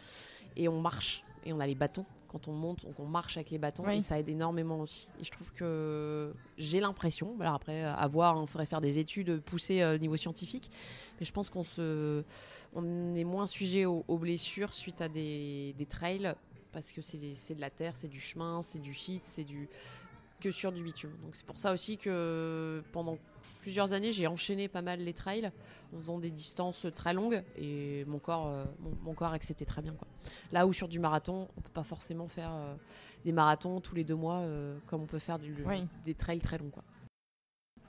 Speaker 2: Et on marche. Et on a les bâtons quand on monte. Donc on marche avec les bâtons.
Speaker 3: Oui.
Speaker 2: Et ça aide énormément aussi. Et je trouve que j'ai l'impression, alors après, à voir, il faudrait faire des études poussées euh, au niveau scientifique. Mais je pense qu'on se, on est moins sujet aux, aux blessures suite à des, des trails parce que c'est c'est de la terre, c'est du chemin, c'est du shit, c'est du que sur du bitume. Donc c'est pour ça aussi que pendant plusieurs années, j'ai enchaîné pas mal les trails en faisant des distances très longues et mon corps, euh, mon, mon corps acceptait très bien. Quoi. Là où sur du marathon, on peut pas forcément faire euh, des marathons tous les deux mois euh, comme on peut faire du-
Speaker 3: Oui.
Speaker 2: des trails très longs. Quoi.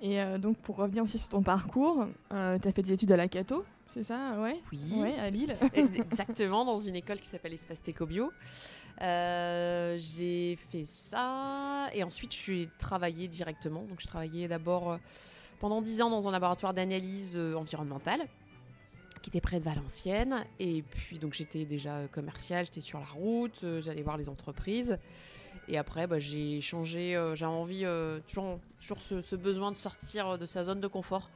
Speaker 3: Et donc, pour revenir aussi sur ton parcours, tu as fait des études à la Cato, c'est ça? Ouais.
Speaker 2: Oui.
Speaker 3: Ouais, à Lille.
Speaker 2: Exactement, dans une école qui s'appelle Espace Teco Bio. Euh, j'ai fait ça et ensuite je suis travaillé directement. Donc je travaillais d'abord pendant 10 ans dans un laboratoire d'analyse euh, environnementale qui était près de Valenciennes. Et puis donc j'étais déjà commercial, j'étais sur la route, euh, j'allais voir les entreprises. Et après, bah, j'ai changé, euh, j'avais envie, euh, toujours, toujours ce, ce besoin de sortir de sa zone de confort.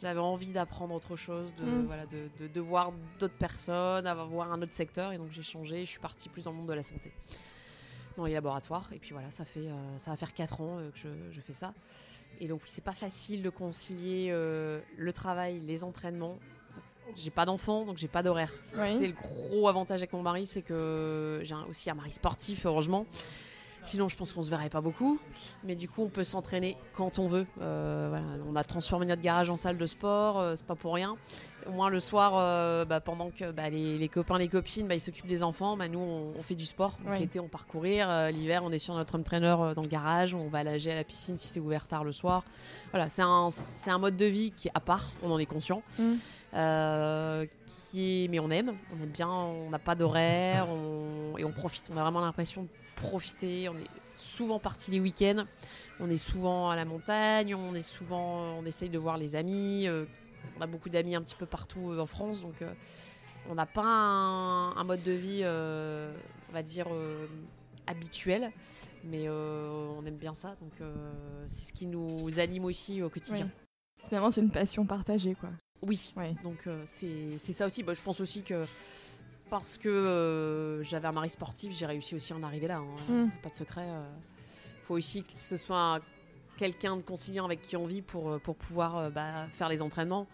Speaker 2: J'avais envie d'apprendre autre chose, de,
Speaker 3: Mm.
Speaker 2: voilà, de, de, de voir d'autres personnes, avoir voir un autre secteur. Et donc j'ai changé, je suis partie plus dans le monde de la santé, dans les laboratoires. Et puis voilà, ça, fait, euh, ça va faire 4 ans euh, que je, je fais ça. Et donc c'est pas facile de concilier euh, le travail, les entraînements. J'ai pas d'enfant, donc j'ai pas d'horaire.
Speaker 3: Oui.
Speaker 2: C'est le gros avantage avec mon mari, c'est que j'ai aussi un mari sportif, heureusement. Sinon, je pense qu'on se verrait pas beaucoup. Mais du coup, on peut s'entraîner quand on veut. Euh, voilà, on a transformé notre garage en salle de sport, euh, c'est pas pour rien. Au moins le soir, euh, bah, pendant que bah, les, les copains, les copines, bah, ils s'occupent des enfants, nous on, on fait du sport. Donc,
Speaker 3: Ouais.
Speaker 2: L'été, on part courir. Euh, L'hiver, on est sur notre home trainer dans le garage. On va nager à la piscine si c'est ouvert tard le soir. Voilà, c'est un, c'est un mode de vie qui est à part. On en est conscient.
Speaker 3: Mm.
Speaker 2: Euh, qui est, mais on aime, on aime bien, on n'a pas d'horaire on- et on profite. On a vraiment l'impression de profiter. On est souvent parti les week-ends, on est souvent à la montagne, on est souvent, on essaye de voir les amis. euh, on a beaucoup d'amis un petit peu partout euh, en France, donc on n'a pas un, mode de vie, on va dire habituel, mais on aime bien ça. Donc c'est ce qui nous anime aussi au quotidien.
Speaker 3: Finalement, c'est une passion partagée, quoi.
Speaker 2: Oui,
Speaker 3: Ouais.
Speaker 2: donc euh, c'est ça aussi. Bah, je pense aussi que parce que euh, j'avais un mari sportif, j'ai réussi aussi à en arriver là. hein.
Speaker 3: Mm.
Speaker 2: Pas de secret. Il faut aussi que ce soit quelqu'un de conciliant avec qui on vit pour, euh, pour pouvoir euh, bah, faire les entraînements,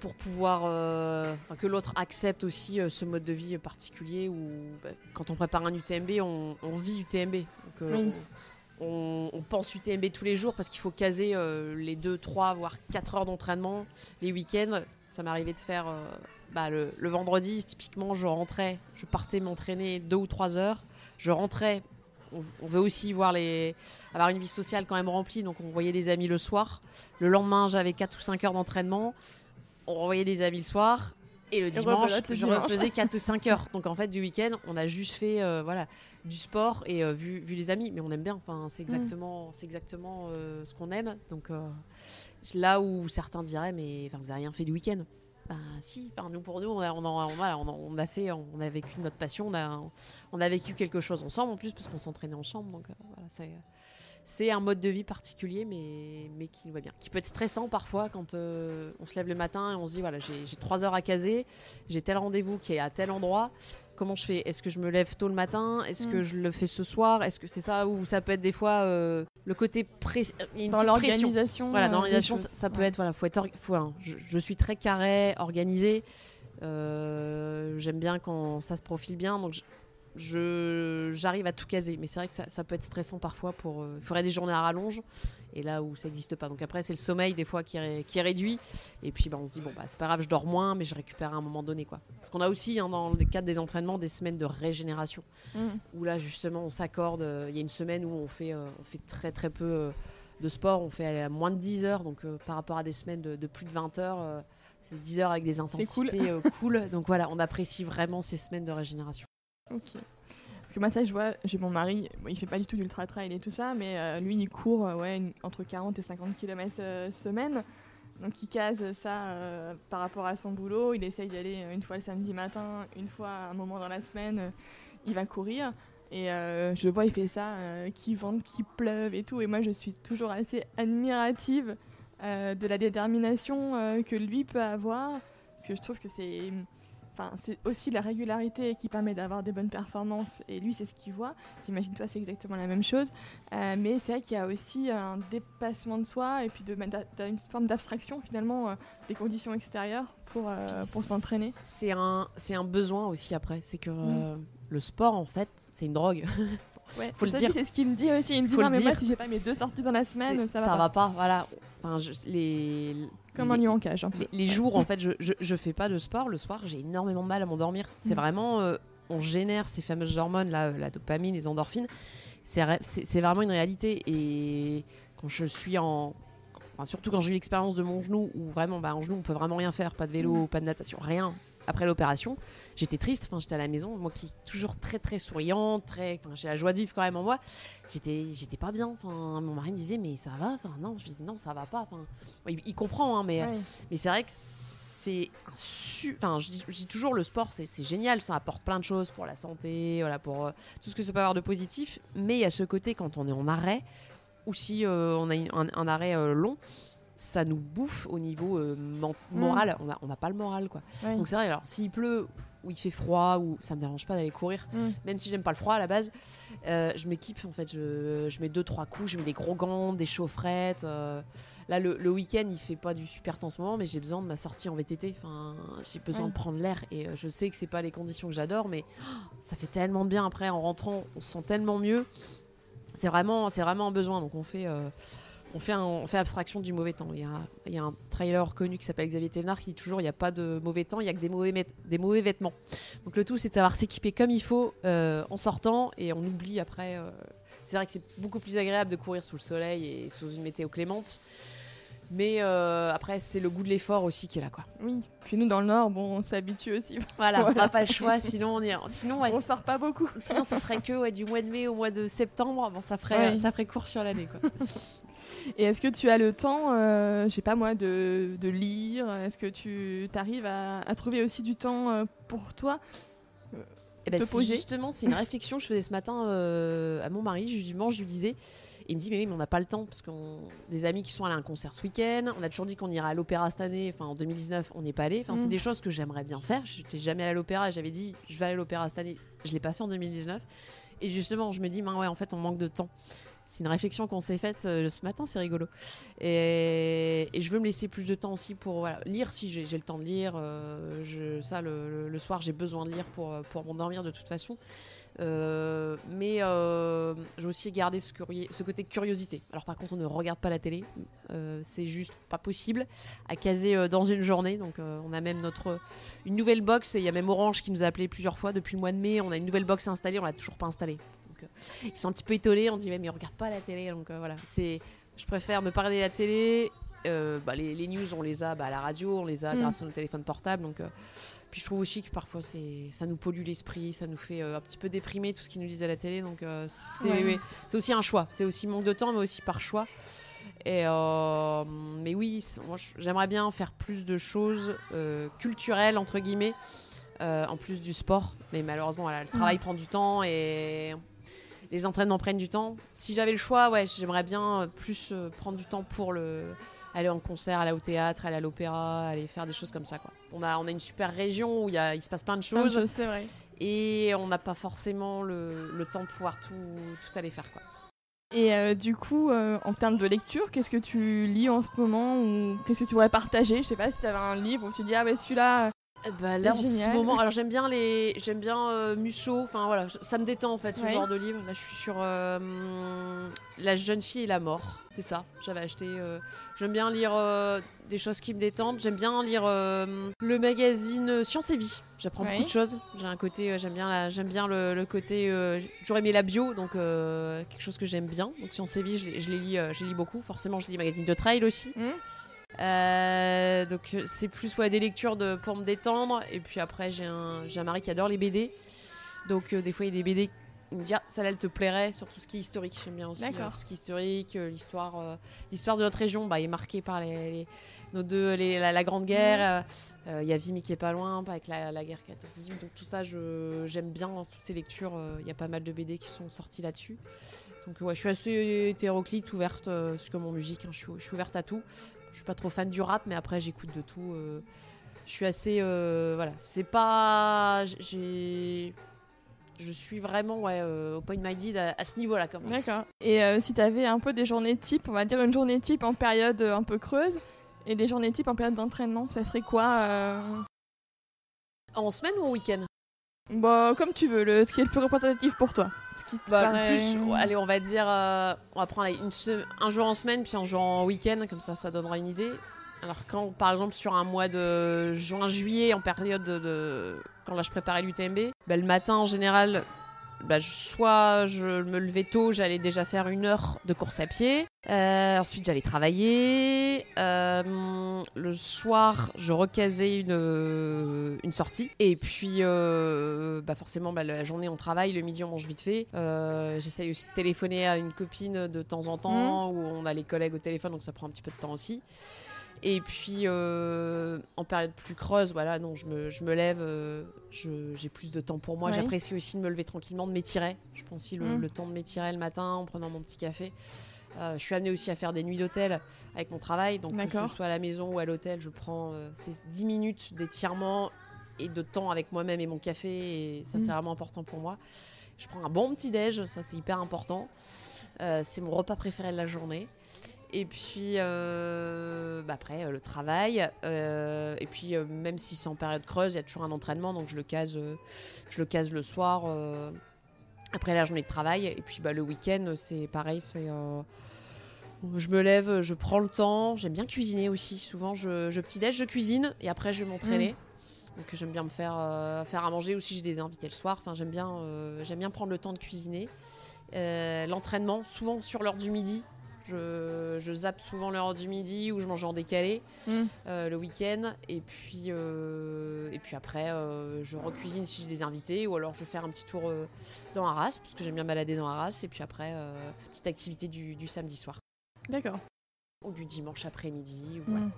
Speaker 2: pour pouvoir euh, que l'autre accepte aussi euh, ce mode de vie particulier où bah, quand on prépare un UTMB, on, on vit UTMB. Donc, euh,
Speaker 3: Oui.
Speaker 2: On, pense UTMB tous les jours parce qu'il faut caser euh, les 2, 3, voire 4 heures d'entraînement les week-ends. Ça m'arrivait de faire euh, bah, le, vendredi, typiquement, je rentrais, je partais m'entraîner 2 ou 3 heures. Je rentrais. On, veut aussi voir les, avoir une vie sociale quand même remplie, donc on voyait des amis le soir. Le lendemain, j'avais 4 ou 5 heures d'entraînement. On revoyait des amis le soir. Et le dimanche, je
Speaker 3: dimanche.
Speaker 2: refaisais 4 ou 5 heures. Donc en fait, du week-end, on a juste fait euh, voilà, du sport et euh, vu, vu les amis. Mais on aime bien. Enfin, c'est exactement, c'est exactement euh, ce qu'on aime. Donc là où certains diraient, mais vous n'avez rien fait du week-end. bah si, enfin, nous pour nous, on a, on, a, on, on a fait, on a vécu notre passion, on a, on a vécu quelque chose ensemble en plus parce qu'on s'entraînait ensemble, donc voilà, c'est c'est un mode de vie particulier, mais, mais qui nous va bien. Qui peut être stressant parfois quand euh, on se lève le matin et on se dit voilà, j'ai trois heures à caser, j'ai tel rendez-vous qui est à tel endroit. Comment je fais? Est-ce que je me lève tôt le matin? Est-ce que mm. je le fais ce soir? Est-ce que c'est ça? Ou ça peut être des fois euh, le côté pré
Speaker 3: dans l'organisation.
Speaker 2: Voilà, dans l'organisation, ça, peut être voilà, faut être, faut, hein, je, je, suis très carré, organisé. Euh, j'aime bien quand ça se profile bien, donc je j'arrive à tout caser. Mais c'est vrai que ça, peut être stressant parfois. Pour, euh, il faudrait des journées à rallonge. Et là où ça n'existe pas. Donc après, c'est le sommeil des fois qui est, qui est réduit. Et puis bah, on se dit, bon, bah, c'est pas grave, je dors moins, mais je récupère à un moment donné. Quoi. Parce qu'on a aussi, hein, dans le cadre des entraînements, des semaines de régénération. Mmh. Où là, justement, on s'accorde. Euh, il y a une semaine où on fait, euh, on fait très très peu de sport. On fait à moins de 10 heures. Donc par rapport à des semaines de, plus de 20 heures. c'est 10 heures avec des intensités cool. cool. Donc voilà, on apprécie vraiment ces semaines de régénération.
Speaker 3: Ok. Parce que moi, ça, je vois, j'ai mon mari, il fait pas du tout d'ultra trail et tout ça, mais euh, lui, il court euh, ouais, entre 40 et 50 km euh, semaine. Donc, il case ça par rapport à son boulot. Il essaye d'y aller une fois le samedi matin, une fois un moment dans la semaine, il va courir. Et je vois, il fait ça, qui vente, qui pleuve et tout. Et moi, je suis toujours assez admirative de la détermination que lui peut avoir. Parce que je trouve que c'est Enfin, c'est aussi la régularité qui permet d'avoir des bonnes performances et lui c'est ce qu'il voit. J'imagine toi c'est exactement la même chose. Euh, mais c'est vrai qu'il y a aussi un dépassement de soi et puis de, une forme d'abstraction finalement euh, des conditions extérieures pour, euh, pour s'entraîner.
Speaker 2: C'est un, c'est un besoin aussi après. C'est que le sport en fait c'est une drogue.
Speaker 3: Ouais, faut le dire. C'est ce qu'il me dit aussi. Il me dit non, mais moi, si j'ai pas mes deux sorties dans la semaine, ça va
Speaker 2: ça
Speaker 3: pas.
Speaker 2: va pas. Voilà. Enfin, les,
Speaker 3: comme un en cage.
Speaker 2: Les, jours, en fait, je, je, fais pas de sport. Le soir, j'ai énormément de mal à m'endormir. C'est mm. vraiment. Euh, on génère ces fameuses hormones, là, la dopamine, les endorphines. C'est vraiment une réalité. Et quand je suis en. Enfin, surtout quand j'ai eu l'expérience de mon genou, où vraiment, bah, en genou, on peut vraiment rien faire. Pas de vélo, mm. pas de natation, rien après l'opération, j'étais triste. Enfin, j'étais à la maison, moi qui toujours très très souriante, très, enfin, j'ai la joie de vivre quand même en moi. J'étais, j'étais pas bien. Enfin, mon mari me disait mais ça va? Enfin, non, je disais non, ça va pas. Enfin, il, comprend, hein, mais mais c'est vrai que c'est enfin, je dis, toujours le sport, c'est génial, ça apporte plein de choses pour la santé, voilà, pour euh, tout ce que ça peut avoir de positif. Mais il y a ce côté quand on est en arrêt ou si euh, on a un, arrêt euh, long ça nous bouffe au niveau euh, mm. moral. On n'a pas le moral, quoi. Donc c'est vrai, alors s'il pleut ou il fait froid, ou ça me dérange pas d'aller courir, mm. même si j'aime pas le froid à la base, euh, je m'équipe en fait. Je, je, mets deux trois coups, je mets des gros gants, des chaufferettes. Euh. là, le, week-end, il fait pas du super temps en ce moment, mais j'ai besoin de ma sortie en VTT. Enfin, j'ai besoin de prendre l'air et je sais que c'est pas les conditions que j'adore, mais ça fait tellement bien après en rentrant, on se sent tellement mieux. C'est vraiment, c'est vraiment un besoin. Donc on fait on fait, on fait abstraction du mauvais temps. Il y a, il y a un trailer connu qui s'appelle Xavier Thévenard qui dit toujours il n'y a pas de mauvais temps, il n'y a que des mauvais, des mauvais vêtements. Donc le tout, c'est de savoir s'équiper comme il faut euh, en sortant et on oublie après. Euh, c'est vrai que c'est beaucoup plus agréable de courir sous le soleil et sous une météo clémente. Mais euh, après, c'est le goût de l'effort aussi qui est là, quoi.
Speaker 3: Oui. Puis nous, dans le Nord, bon, on s'habitue aussi.
Speaker 2: Voilà, on n'a pas le choix, sinon on est, sinon
Speaker 3: on sort pas beaucoup.
Speaker 2: Sinon, ça serait que du mois de mai au mois de septembre. Bon, ça ferait, ça ferait court sur l'année, quoi.
Speaker 3: Et est-ce que tu as le temps, euh, je sais pas moi, de, lire? Est-ce que tu arrives à, trouver aussi du temps euh, pour toi?
Speaker 2: Eh ben, Justement, c'est une réflexion que je faisais ce matin euh, à mon mari. Dimanche, je lui disais. il me dit, mais oui, mais on n'a pas le temps parce qu'on des amis qui sont allés à un concert ce week-end. On a toujours dit qu'on irait à l'opéra cette année. Enfin, en 2019, on n'est pas allé. Enfin, c'est mm. des choses que j'aimerais bien faire. Je n'étais jamais allé à l'opéra. J'avais dit, je vais aller à l'opéra cette année. Je l'ai pas fait en 2019. Et justement, je me dis, ben ouais, en fait, on manque de temps. C'est une réflexion qu'on s'est faite euh, ce matin, c'est rigolo. Et, je veux me laisser plus de temps aussi pour lire si j'ai le temps de lire. Euh, ça, le, soir, j'ai besoin de lire pour, pour m'endormir de toute façon. Euh, mais euh, veux aussi garder ce, ce, côté curiosité. Alors par contre, on ne regarde pas la télé, c'est juste pas possible à caser dans une journée. Donc on a même notre une nouvelle box et il y a même Orange qui nous a appelé plusieurs fois depuis le mois de mai. On a une nouvelle box installée, on l'a toujours pas installée. Euh, ils sont un petit peu étonnés. On dit mais, mais on regarde pas la télé, donc euh, voilà. C'est, je préfère me parler de la télé. Euh, bah, les, news, on les a bah, à la radio, on les a mm. grâce à nos téléphones portables. Donc, puis je trouve aussi que parfois c'est, ça nous pollue l'esprit, ça nous fait un petit peu déprimer tout ce qu'ils nous disent à la télé. Donc c'est, aussi un choix. C'est aussi manque de temps, mais aussi par choix. Et mais oui, j'aimerais bien faire plus de choses culturelles, entre guillemets, en plus du sport. Mais malheureusement, le travail mm. prend du temps et les entraînements prennent du temps. Si j'avais le choix, ouais, j'aimerais bien plus prendre du temps pour le aller en concert, aller au théâtre, aller à l'opéra, aller faire des choses comme ça. Quoi. On, a, on a une super région où y a, il se passe plein de choses.
Speaker 3: c'est vrai.
Speaker 2: Et on n'a pas forcément le, le, temps de pouvoir tout, tout aller faire. Quoi.
Speaker 3: Et euh, du coup, euh, en termes de lecture, qu'est-ce que tu lis en ce moment ou qu'est-ce que tu voudrais partager? Je sais pas si tu avais un livre où tu dis ah ben celui-là
Speaker 2: eh ben, là, en ce moment, alors j'aime bien les, j'aime bien euh, Musso. Enfin voilà, ça me détend en fait ce genre de livre. Là, je suis sur euh, La jeune fille et la mort. C'est ça. J'avais acheté. Euh, j'aime bien lire des choses qui me détendent. J'aime bien lire le magazine Science et Vie. J'apprends beaucoup de choses. J'ai un côté, j'aime bien, j'aime bien le, côté. J'aurais aimé la bio, donc quelque chose que j'aime bien. Donc Science et Vie, je les, lis, je lis beaucoup. Forcément, je lis magazine de trail aussi. Mmh. Euh, donc c'est plus ouais, des lectures de, pour me détendre. Et puis après, j'ai un, un mari qui adore les BD. Donc euh, des fois, il y a des BD il me dit ah, ça là elle te plairait sur tout ce qui est historique. J'aime bien aussi euh, tout ce qui est historique l'histoire l'histoire de notre région. Bah, est marquée par les, nos deux les, la, grande guerre. Il y a Vimy qui est pas loin avec la, la guerre 14-18 donc tout ça j'aime bien dans toutes ces lectures. Il y a pas mal de BD qui sont sortis là-dessus. Donc ouais je suis assez hétéroclite ouverte c'est comme en musique hein, je, suis, je, suis, ouverte à tout je suis pas trop fan du rap, mais après j'écoute de tout. Euh, je suis assez, euh, voilà, c'est pas, j'ai, je suis vraiment ouais, euh, au point minded à, à ce niveau-là, comme
Speaker 3: D'accord. Et si tu avais un peu des journées type, on va dire une journée type en période un peu creuse et des journées type en période d'entraînement, ça serait quoi
Speaker 2: En semaine ou en week-end?
Speaker 3: Bah, comme tu veux, le, ce qui est le plus représentatif pour toi. Ce qui
Speaker 2: bah, plus, allez, on va dire, euh, on va prendre une un jour en semaine puis un jour en week-end, comme ça, ça donnera une idée. Alors quand, par exemple, sur un mois de juin-juillet, en période de, quand là je préparais l'UTMB, bah, le matin en général, bah, soit je me levais tôt, j'allais déjà faire une heure de course à pied. Euh, ensuite, j'allais travailler. Euh, le soir, je recasais une, une sortie. Et puis, euh, bah forcément, bah, la journée, on travaille. Le midi, on mange vite fait. J'essaye aussi de téléphoner à une copine de temps en temps, mmh. où on a les collègues au téléphone, donc ça prend un petit peu de temps aussi. Et puis, euh, en période plus creuse, voilà, non, je me, je me lève, euh, j'ai plus de temps pour moi. J'apprécie aussi de me lever tranquillement, de m'étirer. Je prends aussi le, mm. temps de m'étirer le matin en prenant mon petit café. Euh, je suis amenée aussi à faire des nuits d'hôtel avec mon travail. Donc, que ce soit à la maison ou à l'hôtel, je prends ces 10 minutes d'étirement et de temps avec moi-même et mon café. Et ça, c'est mm. vraiment important pour moi. Je prends un bon petit déj, ça, c'est hyper important. c'est mon repas préféré de la journée. Et puis euh, bah après euh, le travail. Euh, et puis même si c'est en période creuse, il y a toujours un entraînement, donc je le case, je le case le soir après la journée de travail. Et puis bah, le week-end, c'est pareil, c'est je me lève, je prends le temps. J'aime bien cuisiner aussi. Souvent, je, je petit déj, je cuisine et après je vais m'entraîner. Mmh. Donc j'aime bien me faire faire à manger aussi. J'ai des invités le soir. Enfin j'aime bien j'aime bien prendre le temps de cuisiner. L'entraînement, souvent sur l'heure du midi. Je, zappe souvent l'heure du midi ou je mange en décalé mm. euh, le week-end. Et puis, euh, et puis après, euh, je recuisine si j'ai des invités ou alors je vais faire un petit tour dans Arras parce que j'aime bien balader dans Arras. Et puis après, petite activité du, samedi soir.
Speaker 3: D'accord.
Speaker 2: Ou du dimanche après-midi.
Speaker 3: Mm.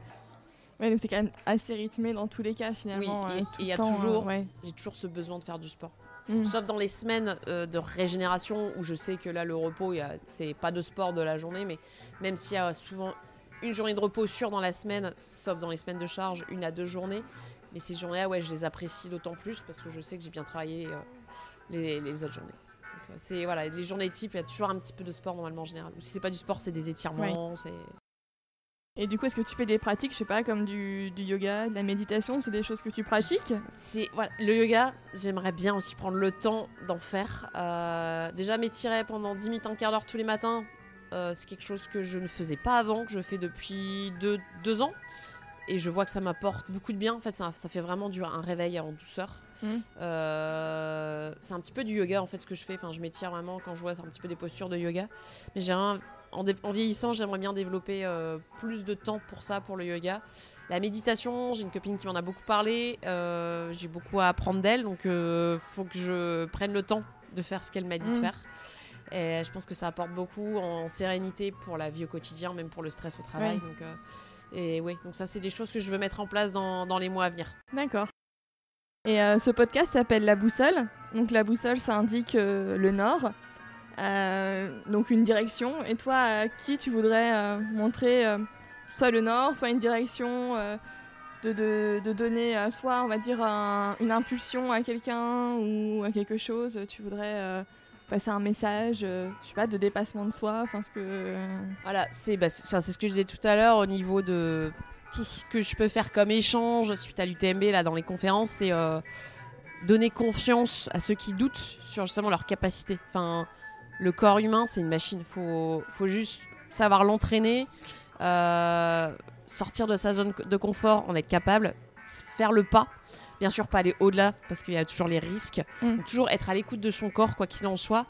Speaker 3: Ouais. donc c'est quand même assez rythmé dans tous les cas finalement.
Speaker 2: Oui, et il y a toujours, j'ai toujours ce besoin de faire du sport. Mm. Sauf dans les semaines euh, de régénération où je sais que là, le repos, c'est pas de sport de la journée, mais même s'il y a souvent une journée de repos sûre dans la semaine, sauf dans les semaines de charge, une à deux journées. Mais ces journées-là, ouais, je les apprécie d'autant plus parce que je sais que j'ai bien travaillé euh, les, autres journées. Euh, c'est voilà, les journées type, il y a toujours un petit peu de sport normalement en général. Ou si c'est pas du sport, c'est des étirements,
Speaker 3: et du coup, est-ce que tu fais des pratiques, je sais pas, comme du, yoga, de la méditation C'est des choses que tu pratiques?
Speaker 2: C'est voilà, le yoga. J'aimerais bien aussi prendre le temps d'en faire. Euh, déjà m'étirer pendant 10 minutes, un quart d'heure tous les matins. Euh, c'est quelque chose que je ne faisais pas avant, que je fais depuis deux, deux ans. Et je vois que ça m'apporte beaucoup de bien. En fait, ça, ça fait vraiment du, un réveil en douceur. Mmh. Euh, c'est un petit peu du yoga en fait ce que je fais. Enfin, je m'étire vraiment quand je vois un petit peu des postures de yoga. Mais j'ai en, en, vieillissant, j'aimerais bien développer euh, plus de temps pour ça, pour le yoga. La méditation, j'ai une copine qui m'en a beaucoup parlé. Euh, j'ai beaucoup à apprendre d'elle, donc il faut que je prenne le temps de faire ce qu'elle m'a dit de mmh. faire. Et je pense que ça apporte beaucoup en sérénité pour la vie au quotidien, même pour le stress au travail. Donc, et oui, donc ça, c'est des choses que je veux mettre en place dans, dans les mois à venir.
Speaker 3: D'accord. Et euh, ce podcast s'appelle La Boussole. Donc la boussole, ça indique euh, le nord. donc une direction. Et toi, à qui tu voudrais montrer soit le nord, soit une direction de, de, de, donner soit, on va dire, une impulsion à quelqu'un ou à quelque chose? Tu voudrais passer un message, euh, je sais pas, de dépassement de soi, enfin ce que. Euh,
Speaker 2: voilà, c'est bah, c'est ce que je disais tout à l'heure au niveau de tout ce que je peux faire comme échange suite à l'UTMB là dans les conférences, c'est euh, donner confiance à ceux qui doutent sur justement leur capacité. Enfin, le corps humain, c'est une machine. Faut faut juste savoir l'entraîner, sortir de sa zone de confort, en être capable, faire le pas. Bien sûr, pas aller au-delà parce qu'il y a toujours les risques. Mm. toujours être à l'écoute de son corps, quoi qu'il en soit.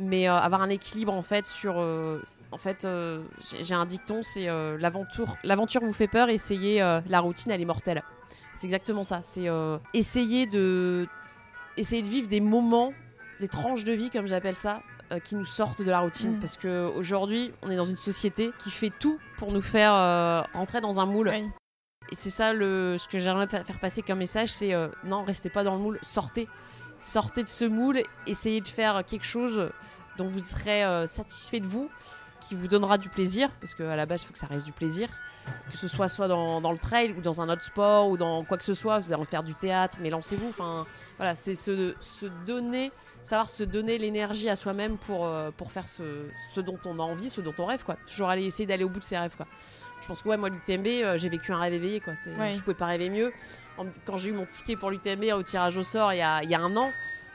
Speaker 2: Mais euh, avoir un équilibre en fait sur. Euh, en fait, euh, j'ai un dicton c'est l'aventure, l'aventure vous fait peur, essayez la routine, elle est mortelle. C'est exactement ça. C'est essayer de essayer de vivre des moments, des tranches de vie comme j'appelle ça, qui nous sortent de la routine. Mm. Parce qu'aujourd'hui, on est dans une société qui fait tout pour nous faire rentrer dans un moule. Et c'est ça le, ce que j'aimerais faire passer comme message, c'est non, restez pas dans le moule, sortez. Sortez de ce moule, essayez de faire quelque chose dont vous serez euh, satisfait de vous, qui vous donnera du plaisir, parce qu'à la base, il faut que ça reste du plaisir. Que ce soit soit dans, dans, le trail ou dans un autre sport ou dans quoi que ce soit, vous allez faire du théâtre, mais lancez-vous. Enfin, voilà, c'est se, se, donner, savoir se donner l'énergie à soi-même pour, euh, pour faire ce, ce, dont on a envie, ce dont on rêve, quoi. Toujours aller essayer d'aller au bout de ses rêves, quoi je pense que ouais, moi, l'UTMB, euh, j'ai vécu un rêve éveillé. Quoi. Ouais. Je pouvais pas rêver mieux. Quand j'ai eu mon ticket pour l'UTMB au tirage au sort il y a, un an,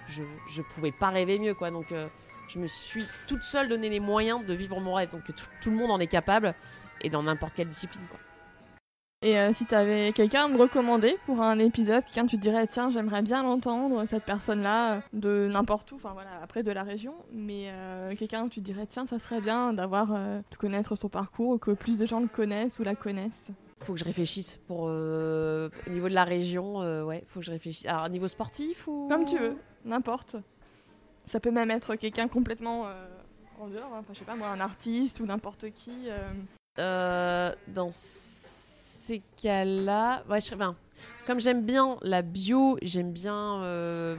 Speaker 2: je, je pouvais pas rêver mieux. Quoi. Donc, euh, je me suis toute seule donné les moyens de vivre mon rêve. Donc, tout, le monde en est capable et dans n'importe quelle discipline. Quoi.
Speaker 3: Et euh, si tu avais quelqu'un à me recommander pour un épisode, quelqu'un tu dirais tiens j'aimerais bien l'entendre, cette personne-là, de n'importe où, enfin voilà, après de la région, mais euh, quelqu'un tu dirais tiens ça serait bien d'avoir, de connaître son parcours, que plus de gens le connaissent ou la connaissent.
Speaker 2: Faut que je réfléchisse pour au niveau de la région, ouais, faut que je réfléchisse. Alors niveau sportif ou
Speaker 3: Comme tu veux, n'importe. Ça peut même être quelqu'un complètement en dehors, hein. enfin je sais pas moi, un artiste ou n'importe qui.
Speaker 2: dans ces cas-là, ouais, comme j'aime bien la bio, j'aime bien. Euh,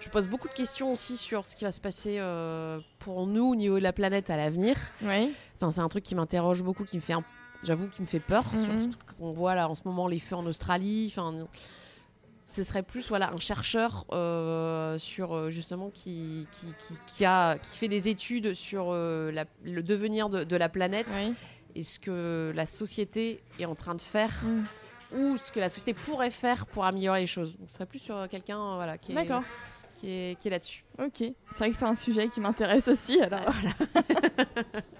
Speaker 2: je pose beaucoup de questions aussi sur ce qui va se passer euh, pour nous au niveau de la planète à l'avenir.
Speaker 3: Oui.
Speaker 2: Enfin, c'est un truc qui m'interroge beaucoup, qui me fait, j'avoue, qui me fait peur. Mhm. On voit là en ce moment les feux en Australie. Enfin, ce serait plus voilà un chercheur euh, sur justement qui qui, qui, a qui fait des études sur le devenir de, de la planète. Oui et ce que la société est en train de faire mm. ou ce que la société pourrait faire pour améliorer les choses. On serait plus sur quelqu'un euh, voilà, qui est, qui est, qui est là-dessus.
Speaker 3: Ok, c'est vrai que c'est un sujet qui m'intéresse aussi. Alors voilà.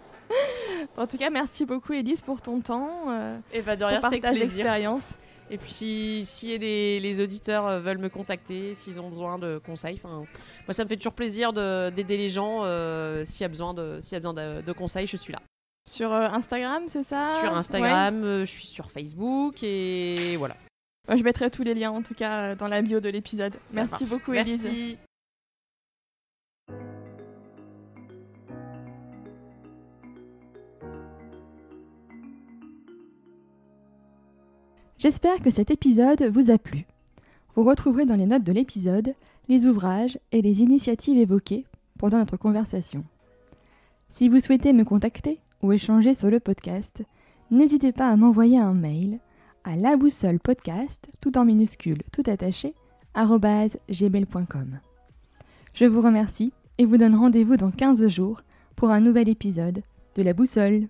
Speaker 3: en tout cas, merci beaucoup Elise pour ton temps. Euh,
Speaker 2: et bah de rien,
Speaker 3: c'était d'expérience.
Speaker 2: Et puis si, si les, les, auditeurs euh, veulent me contacter, s'ils ont besoin de conseils, moi ça me fait toujours plaisir d'aider les gens. Euh, s'il y a besoin, de, y a besoin de, de conseils, je suis là.
Speaker 3: Sur Instagram, c'est ça?
Speaker 2: Sur Instagram, euh, je suis sur Facebook et voilà.
Speaker 3: je mettrai tous les liens en tout cas dans la bio de l'épisode. Merci beaucoup Elise. Merci. J'espère que cet épisode vous a plu. Vous retrouverez dans les notes de l'épisode les ouvrages et les initiatives évoquées pendant notre conversation. Si vous souhaitez me contacter, ou échanger sur le podcast, n'hésitez pas à m'envoyer un mail à la boussole podcast, tout en minuscule, tout attaché, gmail.com. Je vous remercie et vous donne rendez-vous dans 15 jours pour un nouvel épisode de la boussole.